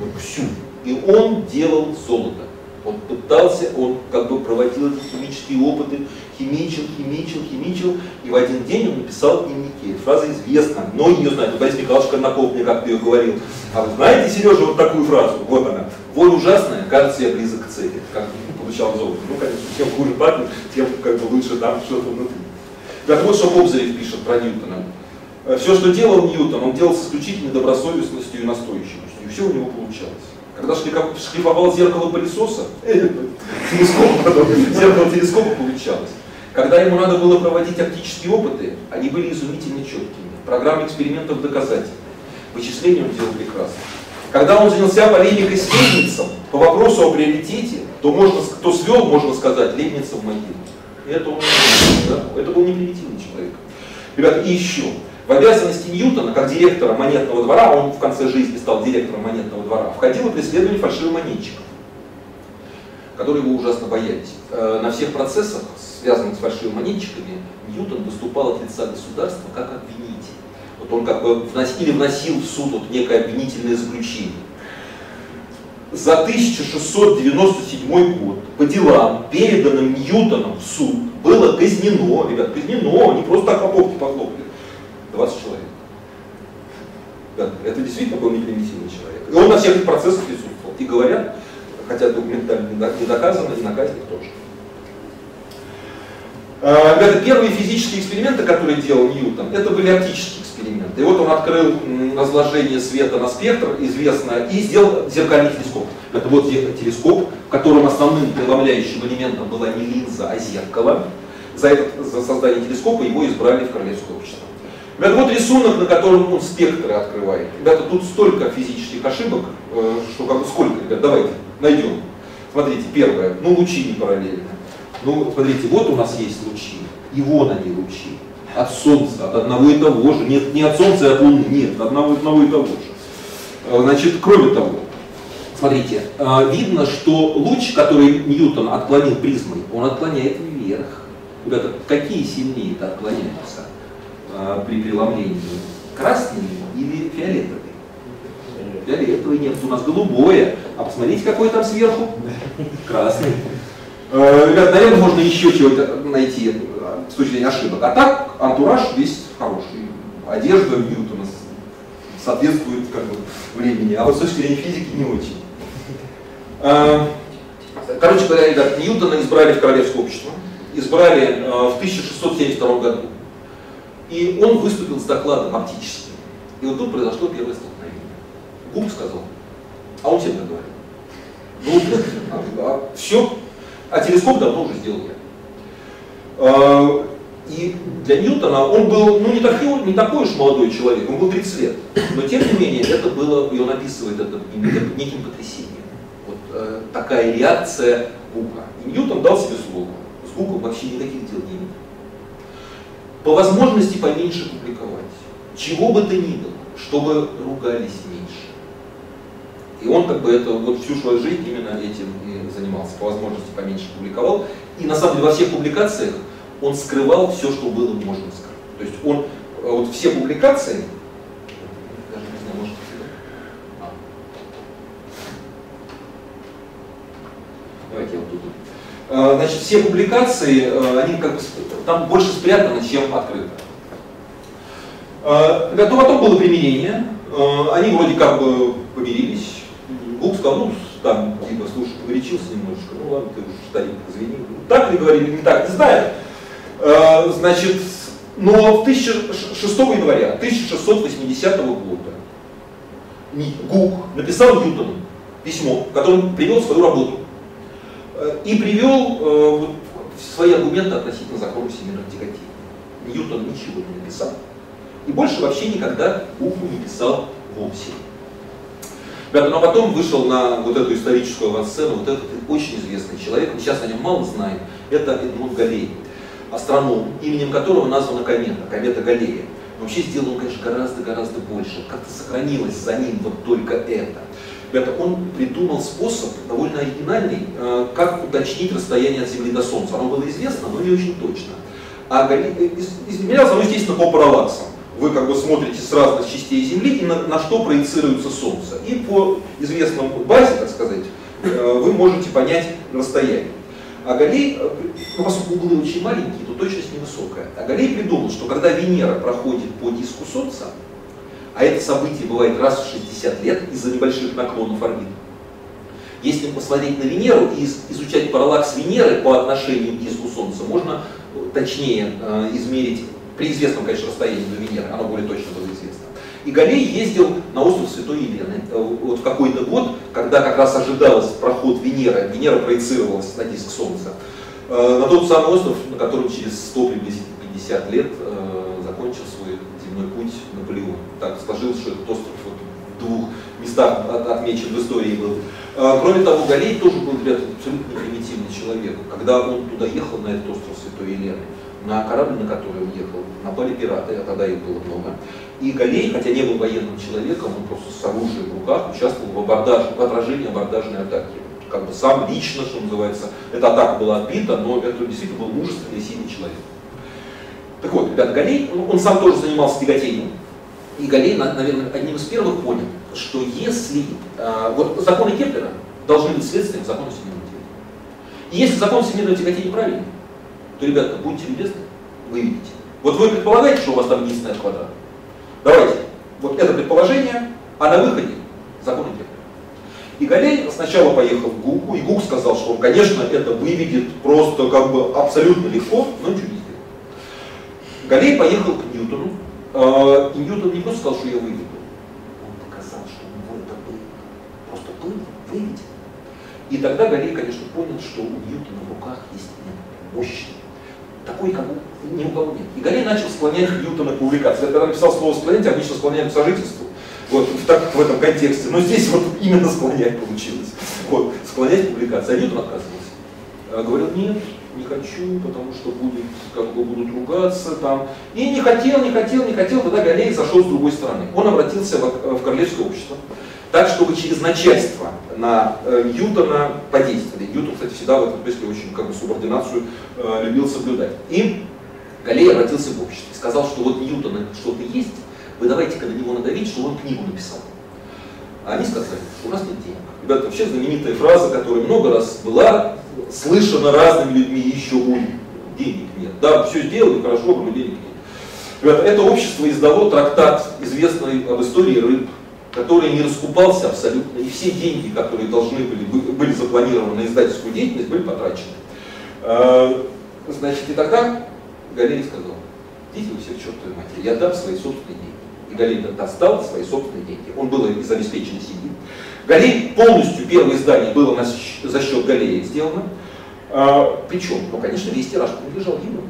Вот всю. И он делал золото. Он пытался, он как бы проводил эти химические опыты, химичил, химичил, химичил, и в один день он написал дневники. Фраза известна, но ее знают. Борис Михайлович Корнаков мне как-то ее говорил. А вы знаете, Сережа, вот такую фразу? Вот она. Боль ужасная, кажется, я близок к цели. Как получал золото. Ну, конечно, чем хуже пахнет, тем как бы лучше там что-то внутри. Так вот, что Кобзарев пишет про Ньютона. «Э, Все, что делал Ньютон, он делал с исключительной добросовестностью и настойчивостью. И все у него получалось. Когда шлифовал зеркало пылесоса, *laughs* э, телескоп, зеркало телескопа получалось. Когда ему надо было проводить оптические опыты, они были изумительно четкими. Программа экспериментов доказательны. Вычисления он делал прекрасно. Когда он занялся полемикой с Лейбницем по вопросу о приоритете, то, можно, то свел, можно сказать, Лейбница в могилу. Это, он, да, это был не примитивный человек. Ребята, и еще. В обязанности Ньютона, как директора монетного двора, он в конце жизни стал директором монетного двора, входило преследование фальшивомонетчиков, которые его ужасно боялись. Э, на всех процессах, связанных с фальшивомонетчиками, Ньютон выступал от лица государства как обвинитель. Вот он как бы вносил, или вносил в суд вот некое обвинительное заключение. За 1697 год по делам, переданным Ньютоном в суд, было казнено, ребят, казнено, не просто так по попке похлопали, 20 человек. Да, это действительно был непримитивный человек. И он на всех этих процессах присутствовал. И говорят, хотя документально не доказано, и на казнях тоже. А, это первые физические эксперименты, которые делал Ньютон, это были оптические эксперименты. И вот он открыл разложение света на спектр, известно, и сделал зеркальный телескоп. Это вот телескоп, в котором основным преломляющим элементом была не линза, а зеркало. За, это, за создание телескопа его избрали в Королевское общество. Ребята, вот рисунок, на котором он спектры открывает. Ребята, тут столько физических ошибок, э, что как сколько, ребят, давайте найдем. Смотрите, первое, ну лучи не параллельны. Ну, смотрите, вот у нас есть лучи, и вон они лучи. От Солнца, от одного и того же. Нет, не от Солнца, а от Луны, нет, от одного, одного и того же. Э, значит, кроме того, смотрите, э, видно, что луч, который Ньютон отклонил призмой, он отклоняет вверх. Ребята, какие сильнее это отклоняются при преломлении? Красные или фиолетовые? Фиолетовый нет, у нас голубое. А посмотрите, какой там сверху. Красный. Ребят, наверное, можно еще чего-то найти с точки зрения ошибок. А так антураж весь хороший. Одежда Ньютона соответствует как бы, времени, а вот с точки зрения физики не очень. А, короче говоря, ребят, Ньютона избрали в Королевское общество. Избрали а, в 1672 году. И он выступил с докладом оптическим. И вот тут произошло первое столкновение. Губ сказал, а он всем говорил. Ну, а, а, все, а телескоп давно уже сделал я. А, и для Ньютона он был ну, не, такой, не такой уж молодой человек, он был 30 лет. Но тем не менее, это было, и он описывает это неким потрясением. Вот э, такая реакция Гука. И Ньютон дал себе слово. С Гуком вообще никаких дел не имел. По возможности поменьше публиковать. Чего бы то ни было, чтобы ругались меньше. И он как бы это вот всю свою жизнь именно этим и занимался. По возможности поменьше публиковал. И на самом деле во всех публикациях он скрывал все, что было можно скрыть. То есть он, э, вот все публикации, а. Давайте я вот тут. Э, значит, все публикации, э, они как бы там больше спрятаны, чем открыто. Ребят, ну потом было применение, они вроде как бы помирились. Гук сказал, ну, там, типа, слушай, погорячился немножечко, ну ладно, ты уж старик, извини. Так ли говорили, не так, не знаю. Э, значит, но в 6 января 1680 года Гук написал Ньютону письмо, в котором привел свою работу э, и привел э, свои аргументы относительно закона всемирных тяготений. Ньютон ничего не написал. И больше вообще никогда Гуку не писал вовсе. Ребята, но потом вышел на вот эту историческую авансцену вот этот очень известный человек, мы сейчас о нем мало знаем, это Эдмунд Галлей астроном, именем которого названа комета, комета Галлея. Вообще сделал он, конечно, гораздо-гораздо больше. Как-то сохранилось за ним вот только это. Ребята, он придумал способ довольно оригинальный, э, как уточнить расстояние от Земли до Солнца. Оно было известно, но не очень точно. А э, измерялось оно, естественно, по параллаксам. Вы как бы смотрите с разных частей Земли и на, на что проецируется Солнце. И по известному базе, так сказать, э, вы можете понять расстояние. А Галей, ну, поскольку углы очень маленькие, то точность невысокая. А Галей придумал, что когда Венера проходит по диску Солнца, а это событие бывает раз в 60 лет из-за небольших наклонов орбит, если посмотреть на Венеру и изучать параллакс Венеры по отношению к диску Солнца, можно точнее э, измерить при известном, конечно, расстоянии до Венеры, оно более точно было известно. И Галей ездил на остров Святой Елены э, вот в какой-то год, когда как раз ожидалось проход Венеры, Венера проецировалась на диск Солнца, э, на тот самый остров, на котором через 100 приблизительно 50 лет Так сложилось, что этот остров вот в двух местах отмечен в истории был. Кроме того, Галей тоже был, ребята, абсолютно примитивный человек. Когда он туда ехал, на этот остров Святой Елены, на корабль, на который он ехал, напали пираты, а тогда их было много. И Галей, хотя не был военным человеком, он просто с оружием в руках участвовал в, абордаж, в отражении абордажной атаки. Как бы сам лично, что называется, эта атака была отбита, но это действительно был мужественный и сильный человек. Так вот, ребята, Галей, он, он сам тоже занимался тяготением. И Галей, наверное, одним из первых понял, что если э, вот законы Кеплера должны быть следствием закона всемирного тяготения. И если закон всемирного тяготения правильный, то, ребята, будьте любезны, вы видите. Вот вы предполагаете, что у вас там единственный квадрат. Давайте, вот это предположение, а на выходе закон Кеплера. И Галей сначала поехал в ГУКу, и ГУК сказал, что он, конечно, это выведет просто как бы абсолютно легко, но ничего не сделал. Галей поехал к Ньютону и Ньютон не просто сказал, что я выведу, он показал, что у него это было. Просто было выведено. И тогда Галилей, конечно, понял, что у Ньютона в руках есть мощный, такой, кого ни у кого нет. И Галилей начал склонять Ньютона к увлекаться. Когда написал слово склонять, обычно склоняют к сожительству. Вот в, так, в этом контексте. Но здесь вот именно склонять получилось. Вот, склонять к публикации. А Ньютон отказывался. А говорил, нет, не хочу, потому что будет, как бы будут ругаться там. И не хотел, не хотел, не хотел, тогда Галилей зашел с другой стороны. Он обратился в, в королевское общество, так, чтобы через начальство на э, Ньютона подействовали. Ньютон, кстати, всегда в этом смысле очень как бы субординацию э, любил соблюдать. И Галилей обратился в общество и сказал, что вот Ньютона что-то есть, вы давайте-ка на него надавить, что он книгу написал. А они сказали, что у нас нет денег. Ребята, вообще знаменитая фраза, которая много раз была слышана разными людьми, еще будет. Денег нет. Да, все сделали, хорошо, но денег нет. Ребята, это общество издало трактат, известный об истории рыб, который не раскупался абсолютно, и все деньги, которые должны были, были запланированы на издательскую деятельность, были потрачены. А, значит, и тогда Галерий сказал, идите вы все к чертовой матери, я дам свои собственные деньги. И Галей достал свои собственные деньги. Он был из обеспеченной семьи. Галей полностью, первое издание было на, за счет Галея сделано. А, причем, ну, конечно, весь тираж принадлежал ему.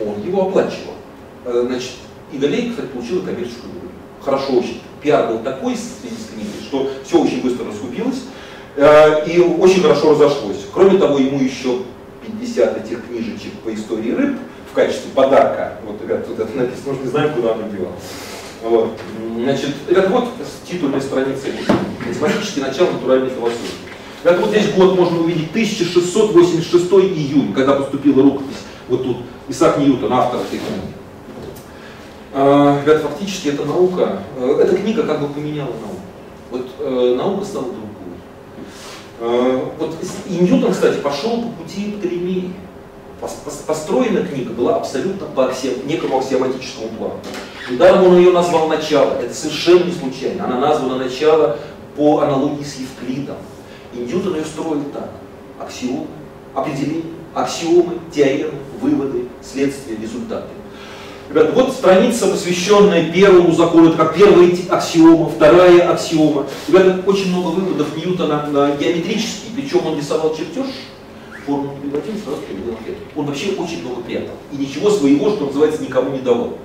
Он его оплачивал. А, значит, и Галей, кстати, получил коммерческую выгоду. Хорошо очень. Пиар был такой в связи что все очень быстро раскупилось а, и очень хорошо разошлось. Кроме того, ему еще 50 этих книжечек по истории рыб в качестве подарка. Вот, ребят, тут это написано, мы не знаем, куда оно дело. Вот. Значит, это вот титульная страница математический начало натуральной философии. Это вот здесь год можно увидеть 1686 июнь, когда поступила рукопись. Вот тут Исаак Ньютон, автор этой книги. А, ребят, фактически это наука, э, эта книга как бы поменяла науку. Вот э, наука стала другой. Э, вот, и Ньютон, кстати, пошел по пути Птолемея. Построена книга была абсолютно по аксиом, некому аксиоматическому плану. Недаром он ее назвал начало. Это совершенно не случайно. Она названа начало по аналогии с Евклидом. И Ньютон ее строил так. Аксиомы, определения, аксиомы, теоремы, выводы, следствия, результаты. Ребята, вот страница, посвященная первому закону, это как первая аксиома, вторая аксиома. Ребята, очень много выводов Ньютона на геометрические, причем он рисовал чертеж, форму не превратил, сразу приводил ответ. Он вообще очень много прятал. И ничего своего, что называется, никому не давал.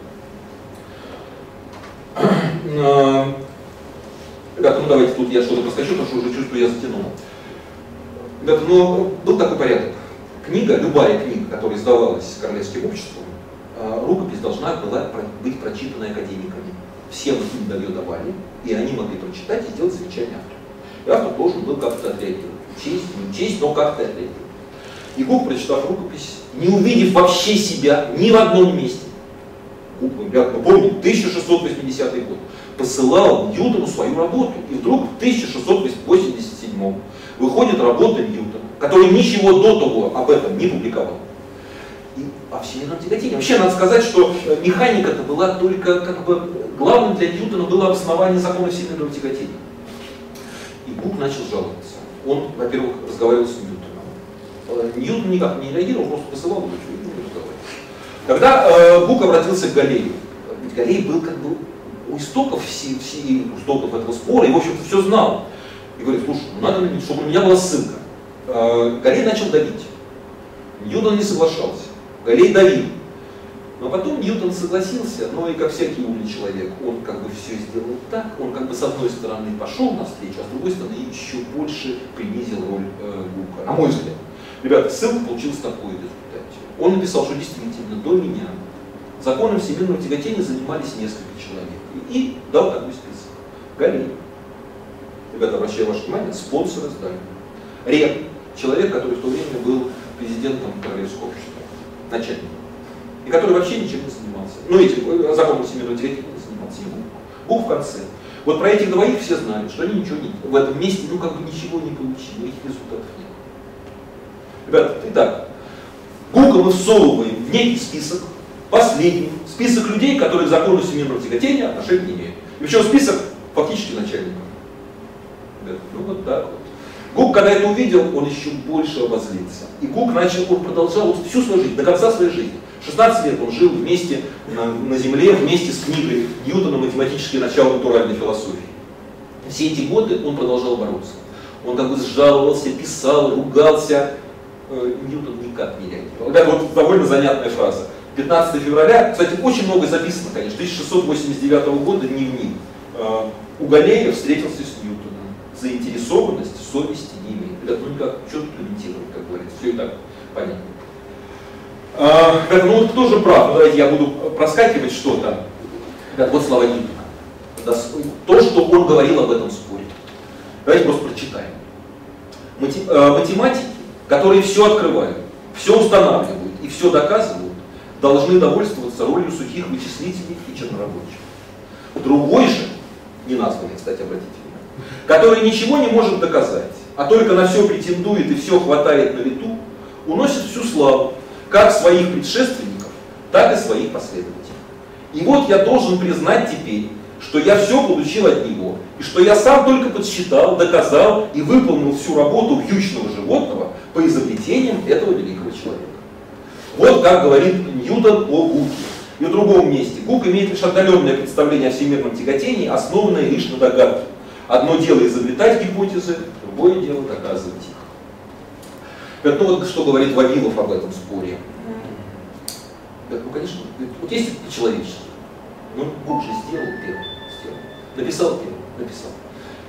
Ребята, ну давайте тут я что-то проскочу, потому что уже чувствую, я затянул. Ребята, ну был такой порядок. Книга, любая книга, которая издавалась королевским обществом, а, рукопись должна была быть прочитана академиками. Всем им ее давали, и они могли прочитать и сделать замечание автору. И автор должен был как-то отреагировать. Учесть, не учесть, но как-то отреагировать. И Гук, прочитав рукопись, не увидев вообще себя ни в одном месте, Гук, ребят, мы помним, 1680 год, посылал Ньютону свою работу. И вдруг в 1687 выходит работа Ньютона, который ничего до того об этом не публиковал. И о всемирном тяготении. Вообще надо сказать, что э, механика это была только как бы главным для Ньютона было обоснование закона всемирного тяготения. И Гук начал жаловаться. Он, во-первых, разговаривал с Ньютоном. Э, Ньютон никак не реагировал, просто посылал не разговаривал. Когда э, Гук обратился к Галею, ведь Галей был как бы у истоков, все, все истоков этого спора, и, в общем-то, все знал. И говорит, слушай, ну надо, чтобы у меня была ссылка. Э, Галей начал давить. Ньютон не соглашался. Галей давил. Но потом Ньютон согласился, но и как всякий умный человек, он как бы все сделал так, он как бы с одной стороны пошел навстречу, а с другой стороны еще больше принизил роль э, Гука, на мой взгляд. Ребята, ссылка получилась такой в. Он написал, что действительно до меня законом всемирного тяготения занимались несколько и дал такой список. Галей. Ребята, обращаю ваше внимание, спонсор издания. Рен, человек, который в то время был президентом Королевского общества, начальником. И который вообще ничем не занимался. Ну, этим э, законом всемирного тяготения не занимался. И Бук в конце. Вот про этих двоих все знают, что они ничего не, в этом месте, ну, как бы ничего не получили, никаких результатов нет. Ребята, итак, Гука мы всовываем в некий список, последний, список людей, которые к закону всемирного тяготения отношения не имеют. Причем список фактически начальников. Ну вот так вот. Гук, когда это увидел, он еще больше обозлился. И Гук начал, он продолжал вот всю свою жизнь, до конца своей жизни, 16 лет он жил вместе на, на Земле, вместе с книгой Ньютона «Математические начала натуральной философии». Все эти годы он продолжал бороться. Он как бы сжаловался, писал, ругался. Э, Ньютон никак не реагировал. Это вот довольно занятная фраза. 15 февраля, кстати, очень много записано, конечно, 1689 года дневник. Э, у Галея встретился с Ньютоном. Заинтересованность совести не имеет. Ребят, ну никак, тут комментировать, как говорится, все и так понятно. А, ну вот кто же прав? Ну, давайте я буду проскакивать что-то. Вот слова Ньютона. То, что он говорил об этом споре. Давайте просто прочитаем. Э, математики, которые все открывают, все устанавливают и все доказывают, должны довольствоваться ролью сухих вычислителей и чернорабочих. Другой же, не названный, кстати, обратите внимание, который ничего не может доказать, а только на все претендует и все хватает на лету, уносит всю славу, как своих предшественников, так и своих последователей. И вот я должен признать теперь, что я все получил от него, и что я сам только подсчитал, доказал и выполнил всю работу вьючного животного по изобретениям этого великого человека. Вот как говорит Ньютон о Гуке. И в другом месте. Гук имеет лишь отдаленное представление о всемирном тяготении, основанное лишь на догадке. Одно дело изобретать гипотезы, другое дело доказывать их. Ну вот что говорит Вавилов об этом споре. Ну, конечно, вот есть это человечество. Ну, Гук же сделал первым, сделал. Написал первым, написал.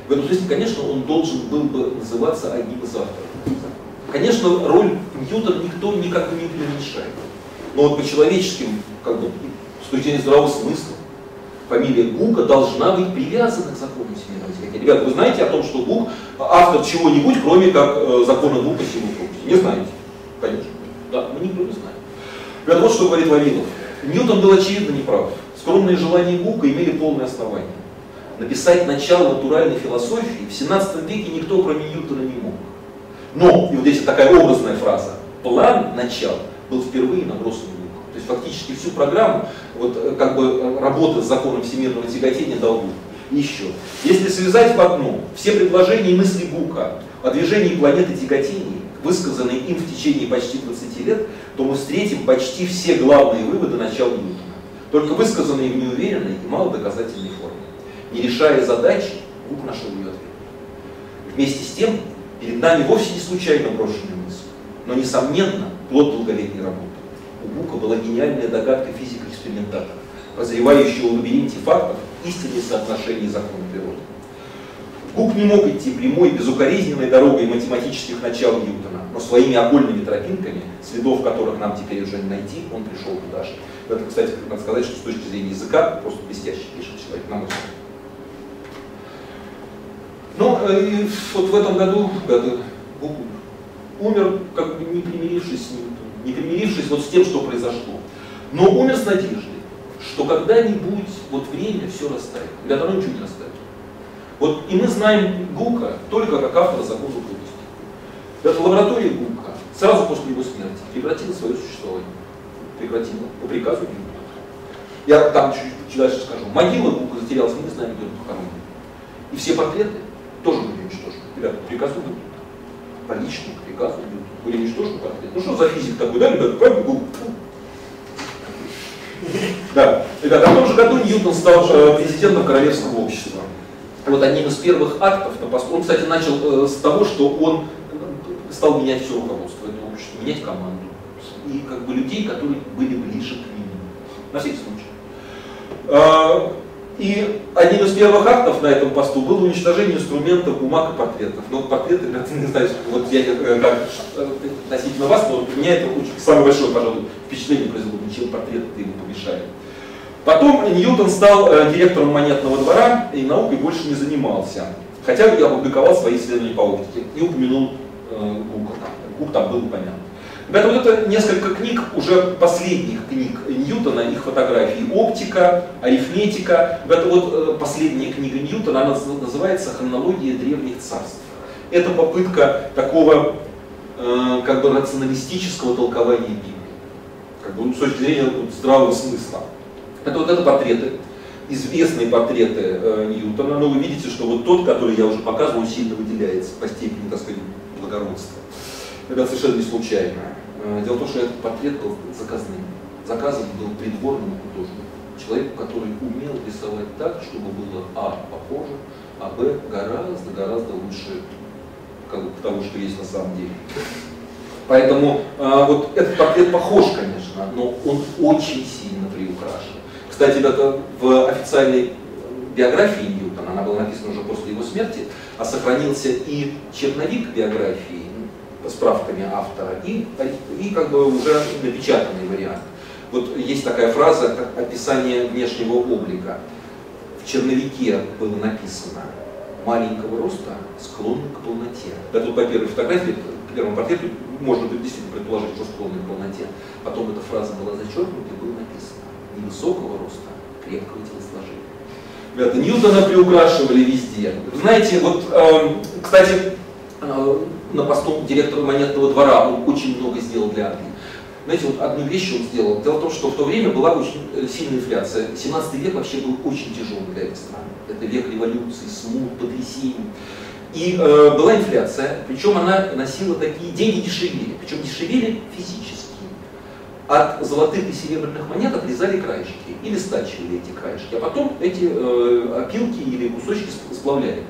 В этом смысле, конечно, он должен был бы называться одним из авторов. Конечно, роль Ньютона никто никак не преуменьшает. Но вот по человеческим, как бы, с точки зрения здравого смысла, фамилия Гука должна быть привязана к закону всемирного тяготения. Ребята, вы знаете о том, что Гук автор чего-нибудь, кроме как э, закона Гука всему Не знаете? Конечно. Да, мы никто не знаем. Ребята, вот что говорит Вавилов. Ньютон был очевидно неправ. Скромные желания Гука имели полное основание. Написать начало натуральной философии в 17 веке никто, кроме Ньютона, не мог. Но, и вот здесь такая образная фраза, план начала был впервые набросан Гука. То есть фактически всю программу, вот э, как бы э, работы с законом всемирного тяготения дал Гук. Еще. Если связать в одно все предложения и мысли Гука о движении планеты тяготений, высказанные им в течение почти 20 лет, то мы встретим почти все главные выводы начала Ньютона только высказанные в неуверенной и малодоказательной форме. Не решая задачи, Гук нашел ее ответ. Вместе с тем, перед нами вовсе не случайно брошенная мысль, но, несомненно, плод долголетней работы. У Бука была гениальная догадка физика-экспериментатора, прозревающего в лабиринте фактов истинные соотношения закона природы. Гук не мог идти прямой, безукоризненной дорогой математических начал Ньютона, но своими окольными тропинками, следов которых нам теперь уже не найти, он пришел туда же. Это, кстати, надо сказать, что с точки зрения языка просто блестящий пишет человек, на мой взгляд. Ну, э, и вот в этом году, году умер, как бы не примирившись с ним, не примирившись вот с тем, что произошло. Но умер с надеждой, что когда-нибудь вот время все расставит. Для того ничего не расставит. Вот и мы знаем Гука только как автора закона крутости. Эта лаборатория Гука сразу после его смерти прекратила свое существование прекратила по приказу Гитлера. Я там чуть-чуть дальше скажу. Могила Гука затерялась, мы не знаем, где он похоронен. И все портреты тоже были уничтожены. Ребята, по приказу Гитлера. По личному приказу Гитлера. Были уничтожены портреты. Ну что за физик такой, да, ребята? Правильно, Гук? Да. Ребята, в том же году Ньютон стал э, президентом Королевского общества. Вот одним из первых актов на посту, он, кстати, начал э, с того, что он стал менять все руководство этого общества, менять команду и как бы людей, которые были ближе к нему. На всякий случай. И одним из первых актов на этом посту было уничтожение инструментов бумаг и портретов. Но ну, портреты, не знаю, вот я э, как э, относительно вас, но у меня это самое большое, пожалуй, впечатление произвело, ничем портреты ему помешали. Потом Ньютон стал э, директором монетного двора и наукой больше не занимался. Хотя и опубликовал свои исследования по оптике и упомянул Гука. Гук там был понятно. Ребята, вот это несколько книг, уже последних книг Ньютона, их фотографии. Оптика, арифметика. Это вот э, последняя книга Ньютона, она называется «Хронология древних царств». Это попытка такого э, как бы рационалистического толкования Библии. Как бы, ну, с точки зрения вот, здравого смысла. Это вот это портреты, известные портреты э, Ньютона, но вы видите, что вот тот, который я уже показывал, сильно выделяется по степени, так сказать, благородства. Это совершенно не случайно. Э, дело в том, что этот портрет был заказным. заказан был придворным художником, человек, который умел рисовать так, чтобы было а. похоже, а б. гораздо-гораздо лучше как того, что есть на самом деле. Поэтому э, вот этот портрет похож, конечно, но он очень сильно приукрашен. Кстати, это в официальной биографии Ньютона, она была написана уже после его смерти, а сохранился и черновик биографии справками автора, и, и как бы уже напечатанный вариант. Вот есть такая фраза, как описание внешнего облика. В черновике было написано маленького роста, склонный к полноте. Да тут по первой фотографии, по первому портрету можно действительно предположить, что склонный к полноте. Потом эта фраза была зачеркнута и было написано невысокого роста, крепкого телосложения. Ребята, Ньютона приукрашивали везде. Знаете, вот, э, кстати, на посту директора монетного двора он очень много сделал для Англии. Знаете, вот одну вещь он сделал. Дело в том, что в то время была очень сильная инфляция. 17 век вообще был очень тяжелый для этой страны. Это век революции, смут, потрясений. И э, была инфляция, причем она носила такие деньги дешевели, причем дешевели физически. От золотых и серебряных монет отрезали краешки или стачивали эти краешки, а потом эти э, опилки или кусочки сплавляли.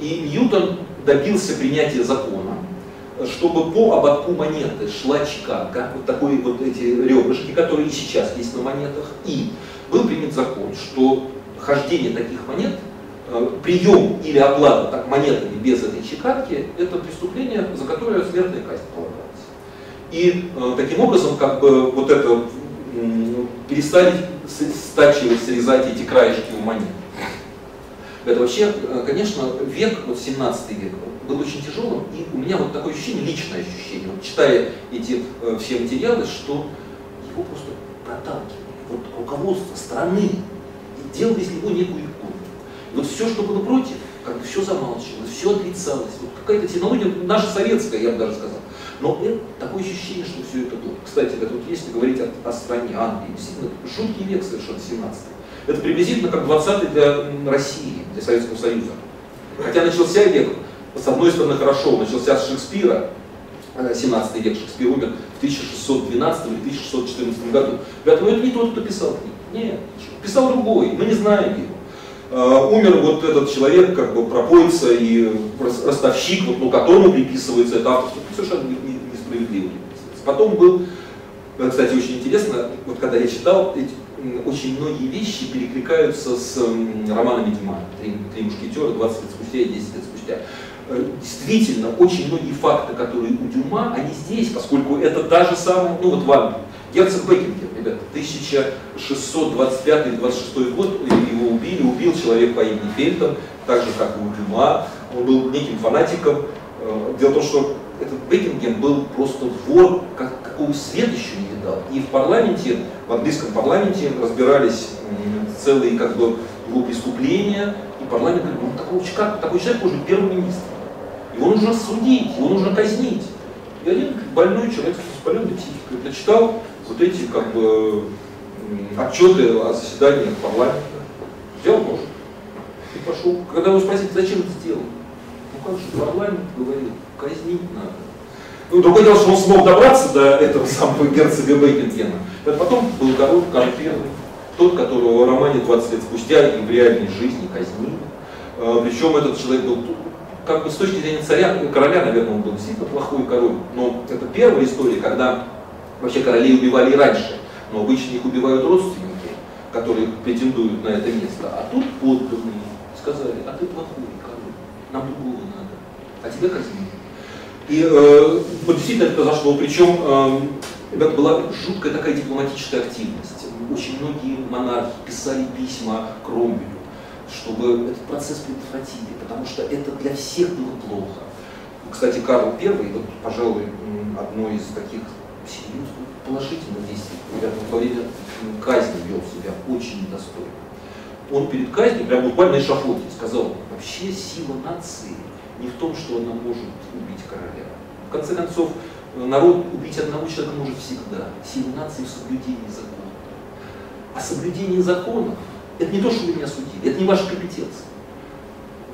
И Ньютон добился принятия закона, чтобы по ободку монеты шла чеканка, вот такой вот эти ребрышки, которые и сейчас есть на монетах, и был принят закон, что хождение таких монет, э, прием или оплата так, монетами без этой чеканки, это преступление, за которое смертная казнь полагалась. И э, таким образом, как бы вот это перестали стачивать, срезать эти краешки у монет. Это вообще, э, конечно, век, вот 17 век, был очень тяжелым, и у меня вот такое ощущение, личное ощущение, вот читая эти э, все материалы, что его просто проталкивали. Вот руководство страны делало из него некую икону. И вот все, что было против, как бы все замалчивалось, все отрицалось. Вот какая-то технология, наша советская, я бы даже сказал. Но это такое ощущение, что все это было. Кстати, вот если говорить о, о стране Англии, действительно, жуткий век совершенно 17 Это приблизительно как 20 для России, для Советского Союза. Хотя начался век с одной стороны, хорошо, начался с Шекспира, 17 э, век, Шекспир умер в 1612 или 1614 году. Говорят, ну это не тот, кто писал книги. Нет, писал другой, мы не знаем его. Uh, умер вот этот человек, как бы пропоится и ростовщик, вот, ну, которому приписывается это авторство, совершенно несправедливо. Потом был, э, кстати, очень интересно, вот когда я читал, эти, очень многие вещи перекликаются с романами Дюма «Три, «Три мушкетера» 20 лет спустя и 10 лет спустя. Э, действительно, очень многие факты, которые у Дюма, они здесь, поскольку это та же самая, ну вот вам, Герцог Бекингем, ребята, 1625 или 26 год его убили, убил человек по имени Фельтон, так же, как и у Дюма, он был неким фанатиком. Э, дело в том, что этот Бекингем был просто вор, как, какого свет еще видал. И в парламенте, в английском парламенте разбирались целые как бы его преступления, и парламент говорит, ну такой, как, такой человек может быть первым министром. Его нужно судить, его нужно казнить. И один больной человек с воспаленной психикой прочитал вот эти как бы отчеты о заседаниях парламента, взял нож и пошел. Когда его спросили, зачем это сделал? Ну как же, парламент говорил, казнить надо. Ну, другое дело, что он смог добраться до этого самого герцога Бейкингена. Это потом был король I, тот, которого в романе 20 лет спустя и в реальной жизни казнили. А, Причем этот человек был как бы с точки зрения царя, короля, наверное, он был действительно плохой король, но это первая история, когда вообще королей убивали и раньше, но обычно их убивают родственники, которые претендуют на это место, а тут подданные сказали, а ты плохой король, нам другого надо, а тебя казнили. И э, вот действительно это произошло, причем э, это была жуткая такая дипломатическая активность. Очень многие монархи писали письма Кромвелю, чтобы этот процесс предотвратили, потому что это для всех было плохо. Кстати, Карл I, вот, пожалуй, одно из таких серьезных положительных действий, во время казни вел себя очень недостойно. Он перед казнью, прям буквально эшафоте, сказал, вообще сила нации не в том, что она может убить короля. В конце концов, народ убить одного человека может всегда. Сила нации в соблюдении закона. А соблюдение законов это не то, что вы меня судили, это не ваша компетенция.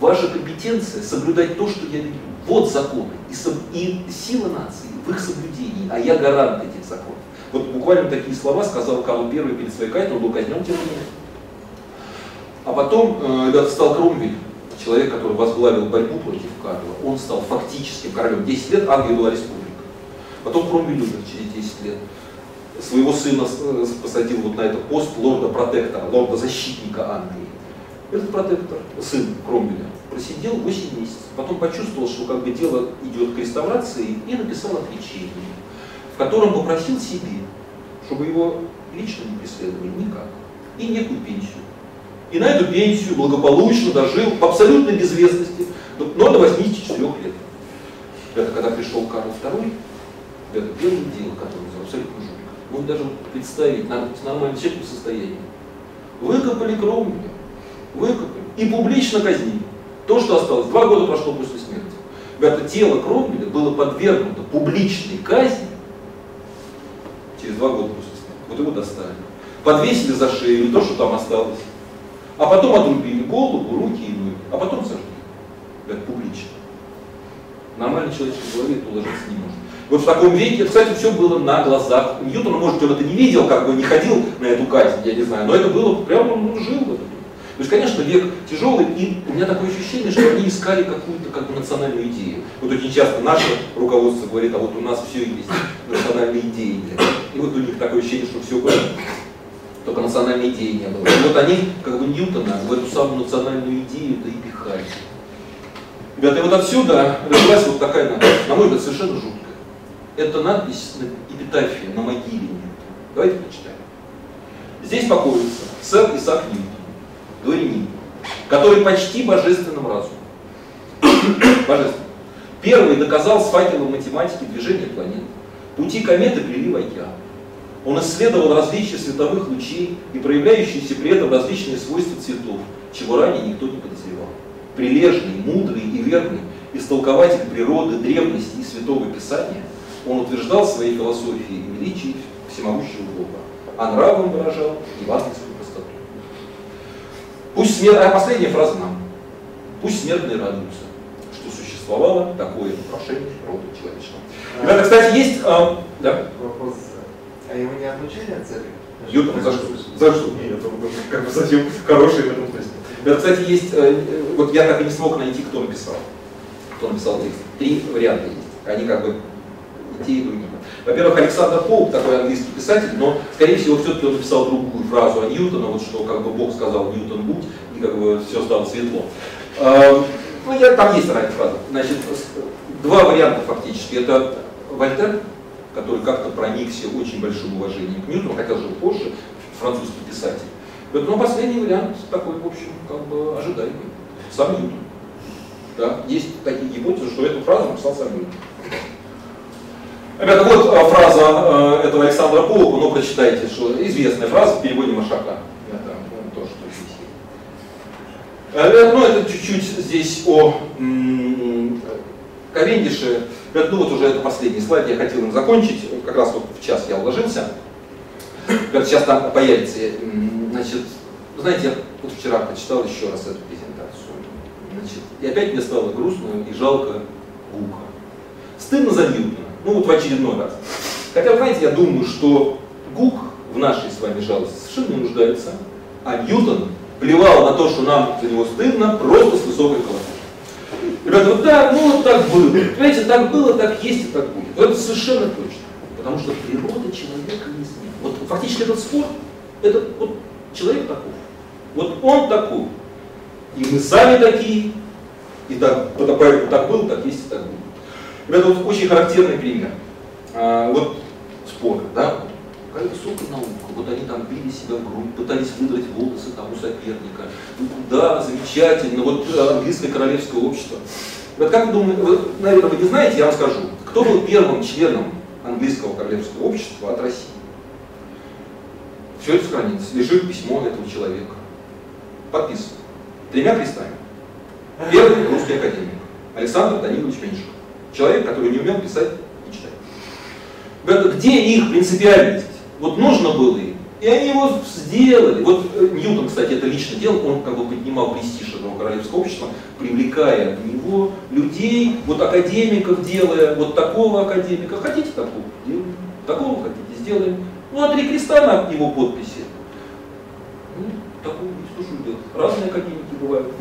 Ваша компетенция соблюдать то, что я веду. Вот законы и, со, и сила нации в их соблюдении, а я гарант этих законов. Вот буквально такие слова сказал Карл I перед своей казнью, он был казнен тем временем. А потом э, стал Кромвель, человек, который возглавил борьбу против Карла. Он стал фактическим королем. 10 лет Англия была республика. Потом Кромвель умер через 10 лет. Своего сына э, посадил вот на этот пост лорда-протектора, лорда-защитника Англии. Этот протектор, сын Кромвеля, просидел 8 месяцев. Потом почувствовал, что как бы дело идет к реставрации и написал отречение, в котором попросил себе, чтобы его лично не преследовали никак, и некую пенсию. И на эту пенсию благополучно дожил в абсолютной безвестности, но до 84 лет. Это когда пришел Карл II, это первое дело, которое абсолютно жутко. Можно даже представить на нормальном человеку состоянии. Выкопали Кромвеля, выкопали и публично казнили. То, что осталось, два года прошло после смерти. Это тело Кромвеля было подвергнуто публичной казни через два года после смерти. Вот его достали. Подвесили за шею, то, что там осталось. А потом отрубили голову, руки и ноги. А потом сожгли. Это публично. Нормальный человеческой голове это уложиться не может. Вот в таком веке, кстати, все было на глазах Ньютона, может, он это не видел, как бы не ходил на эту казнь, я не знаю, но это было прямо, он жил в этом. То есть, конечно, век тяжелый, и у меня такое ощущение, что они искали какую-то как бы национальную идею. Вот очень часто наше руководство говорит, а вот у нас все есть национальные идеи. И вот у них такое ощущение, что все было, только национальной идеи не было. И вот они, как бы Ньютона, в эту самую национальную идею-то и пихали. Ребята, и вот отсюда родилась вот такая надпись, на мой взгляд, совершенно жуткая. Это надпись на эпитафия на могиле Ньютона. Давайте почитаем. Здесь покоится сэр Исаак Ньютон дворянин, который почти божественным разумом. *coughs* Божественным. Первый доказал с факелом математики движение планет. Пути кометы плели в океан. Он исследовал различия световых лучей и проявляющиеся при этом различные свойства цветов, чего ранее никто не подозревал. Прилежный, мудрый и верный истолкователь природы, древности и святого писания, он утверждал своей философии и величии всемогущего Бога, а нравом выражал евангельскую Пусть смерть, а последняя фраза нам. Пусть смертные радуются, что существовало такое украшение рода человеческого. Ребята, кстати, есть... А, да? Вопрос. А его не отлучили от церкви? Ньютон, за что? За что? Нет, он как бы совсем хороший в. Ребята, кстати, есть... Э, вот я так и не смог найти, кто написал. Кто написал текст. Три варианта есть. Они как бы и те, и другие. Во-первых, Александр Поуп, такой английский писатель, но, скорее всего, все-таки он написал другую фразу о Ньютона, вот что как бы Бог сказал Ньютон будь, и как бы все стало светло. Эм, ну, я, там есть разная фраза. Значит, два варианта фактически. Это Вольтер, который как-то проникся очень большим уважением к Ньютону, хотя жил позже, французский писатель. Но ну, последний вариант такой, в общем, как бы ожидаемый. Сам Ньютон. Да? Есть такие гипотезы, что эту фразу написал сам Ньютон. Ребята, вот э, фраза э, этого Александра Полока, ну прочитайте, что известная фраза в переводе Машака. Это ну. Э, ну, это чуть-чуть здесь о Ковендише. Ну вот уже это последний слайд, я хотел им закончить, как раз вот в час я уложился. Сейчас там появится. Значит, знаете, я вот вчера прочитал еще раз эту презентацию. Значит, и опять мне стало грустно и жалко Гука. Стыдно за Ньютона. Ну вот в очередной раз. Хотя, знаете, я думаю, что Гук в нашей с вами жалости совершенно не нуждается, а Ньютон плевал на то, что нам за него стыдно, просто с высокой колокольни. Ребята, вот да, ну вот так было. Понимаете, так было, так есть и так будет. Это совершенно точно. Потому что природа человека не изменит. Вот фактически этот спор, это вот человек таков. Вот он такой. И мы сами такие. И так, поэтому так было, так есть и так будет. Это вот очень характерный пример. А, вот спор, да, какая высокая наука, вот они там били себя в грудь, пытались выдрать волосы тому соперника. Да, замечательно, вот э, английское королевское общество. Вот как вы думаете, вы, наверное, вы не знаете, я вам скажу, кто был первым членом английского королевского общества от России? Все это сохранится. Лежит письмо этого человека. Подписано. Тремя крестами. Первый русский академик. Александр Данилович Меньшиков. Человек, который не умел писать и читать. Где их принципиальность? Вот нужно было. И они его сделали. Вот э, Ньютон, кстати, это лично делал, он как бы поднимал престиж этого королевского общества, привлекая в него людей, вот академиков делая, вот такого академика, хотите такого, делаем, такого хотите, сделаем. Ну а три креста на его подписи. Ну, такое что же делать? Разные академики бывают.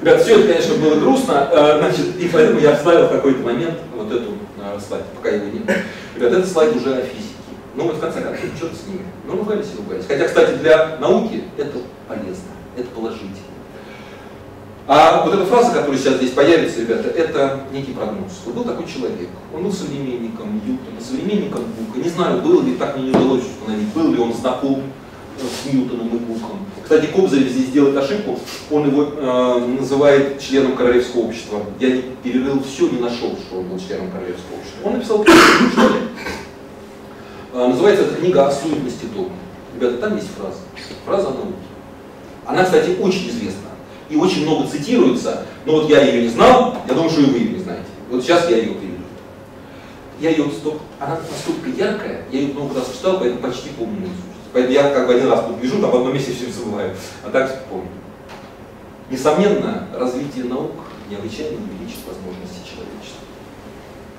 Ребят, все это, конечно, было грустно, э, значит, и поэтому я вставил в какой-то момент вот эту э, слайд, пока его нет. Ребят, этот слайд уже о физике. Ну вот в конце концов, что с ними? Ну ругались и ругались. Хотя, кстати, для науки это полезно, это положительно. А вот эта фраза, которая сейчас здесь появится, ребята, это некий прогноз. Вот был такой человек, он был современником Ньютона, современником Бука. Не знаю, был ли, так мне не удалось установить, был ли он знаком с Ньютоном и Буком. Кстати, Кобзарев здесь делает ошибку, он его э, называет членом Королевского общества. Я перерыл все, не нашел, что он был членом Королевского общества. Он написал книгу, э, Называется эта книга о суетности дома. Ребята, там есть фраза. Фраза о науке. Она, кстати, очень известна и очень много цитируется, но вот я ее не знал, я думаю, что и вы ее не знаете. Вот сейчас я ее приведу. Я ее столько, она настолько яркая, я ее много раз читал, поэтому почти помню наизусть. Поэтому я как бы один раз тут бежу, там в одном месте все забываю, а так все помню. Несомненно, развитие наук необычайно увеличит возможности человечества.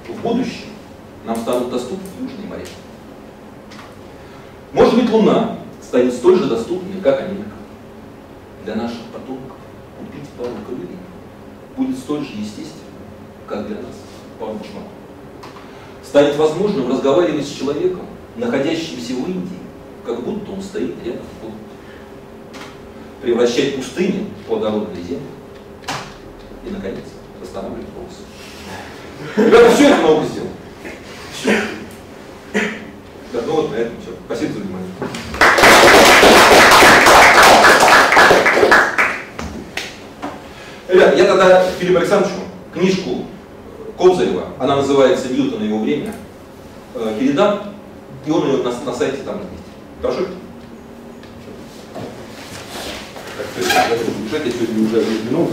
В будущем нам станут доступны южные моря. Может быть, Луна станет столь же доступной, как Америка. Для наших потомков купить пару крыльев будет столь же естественно, как для нас пару башмаков. Станет возможным разговаривать с человеком, находящимся в Индии, как будто он стоит рядом в комнате. Превращать пустыни в плодородные земли. И, наконец, восстанавливать волосы. Ребята, все это наука сделала. Все. Да, ну вот на этом все. Спасибо за внимание. Ребят, я тогда Филиппу Александровичу книжку Кобзарева, она называется «Ньютон и его время», э, передам, и он ее на, на сайте там есть. Хорошо? Так, то есть, я сегодня уже много.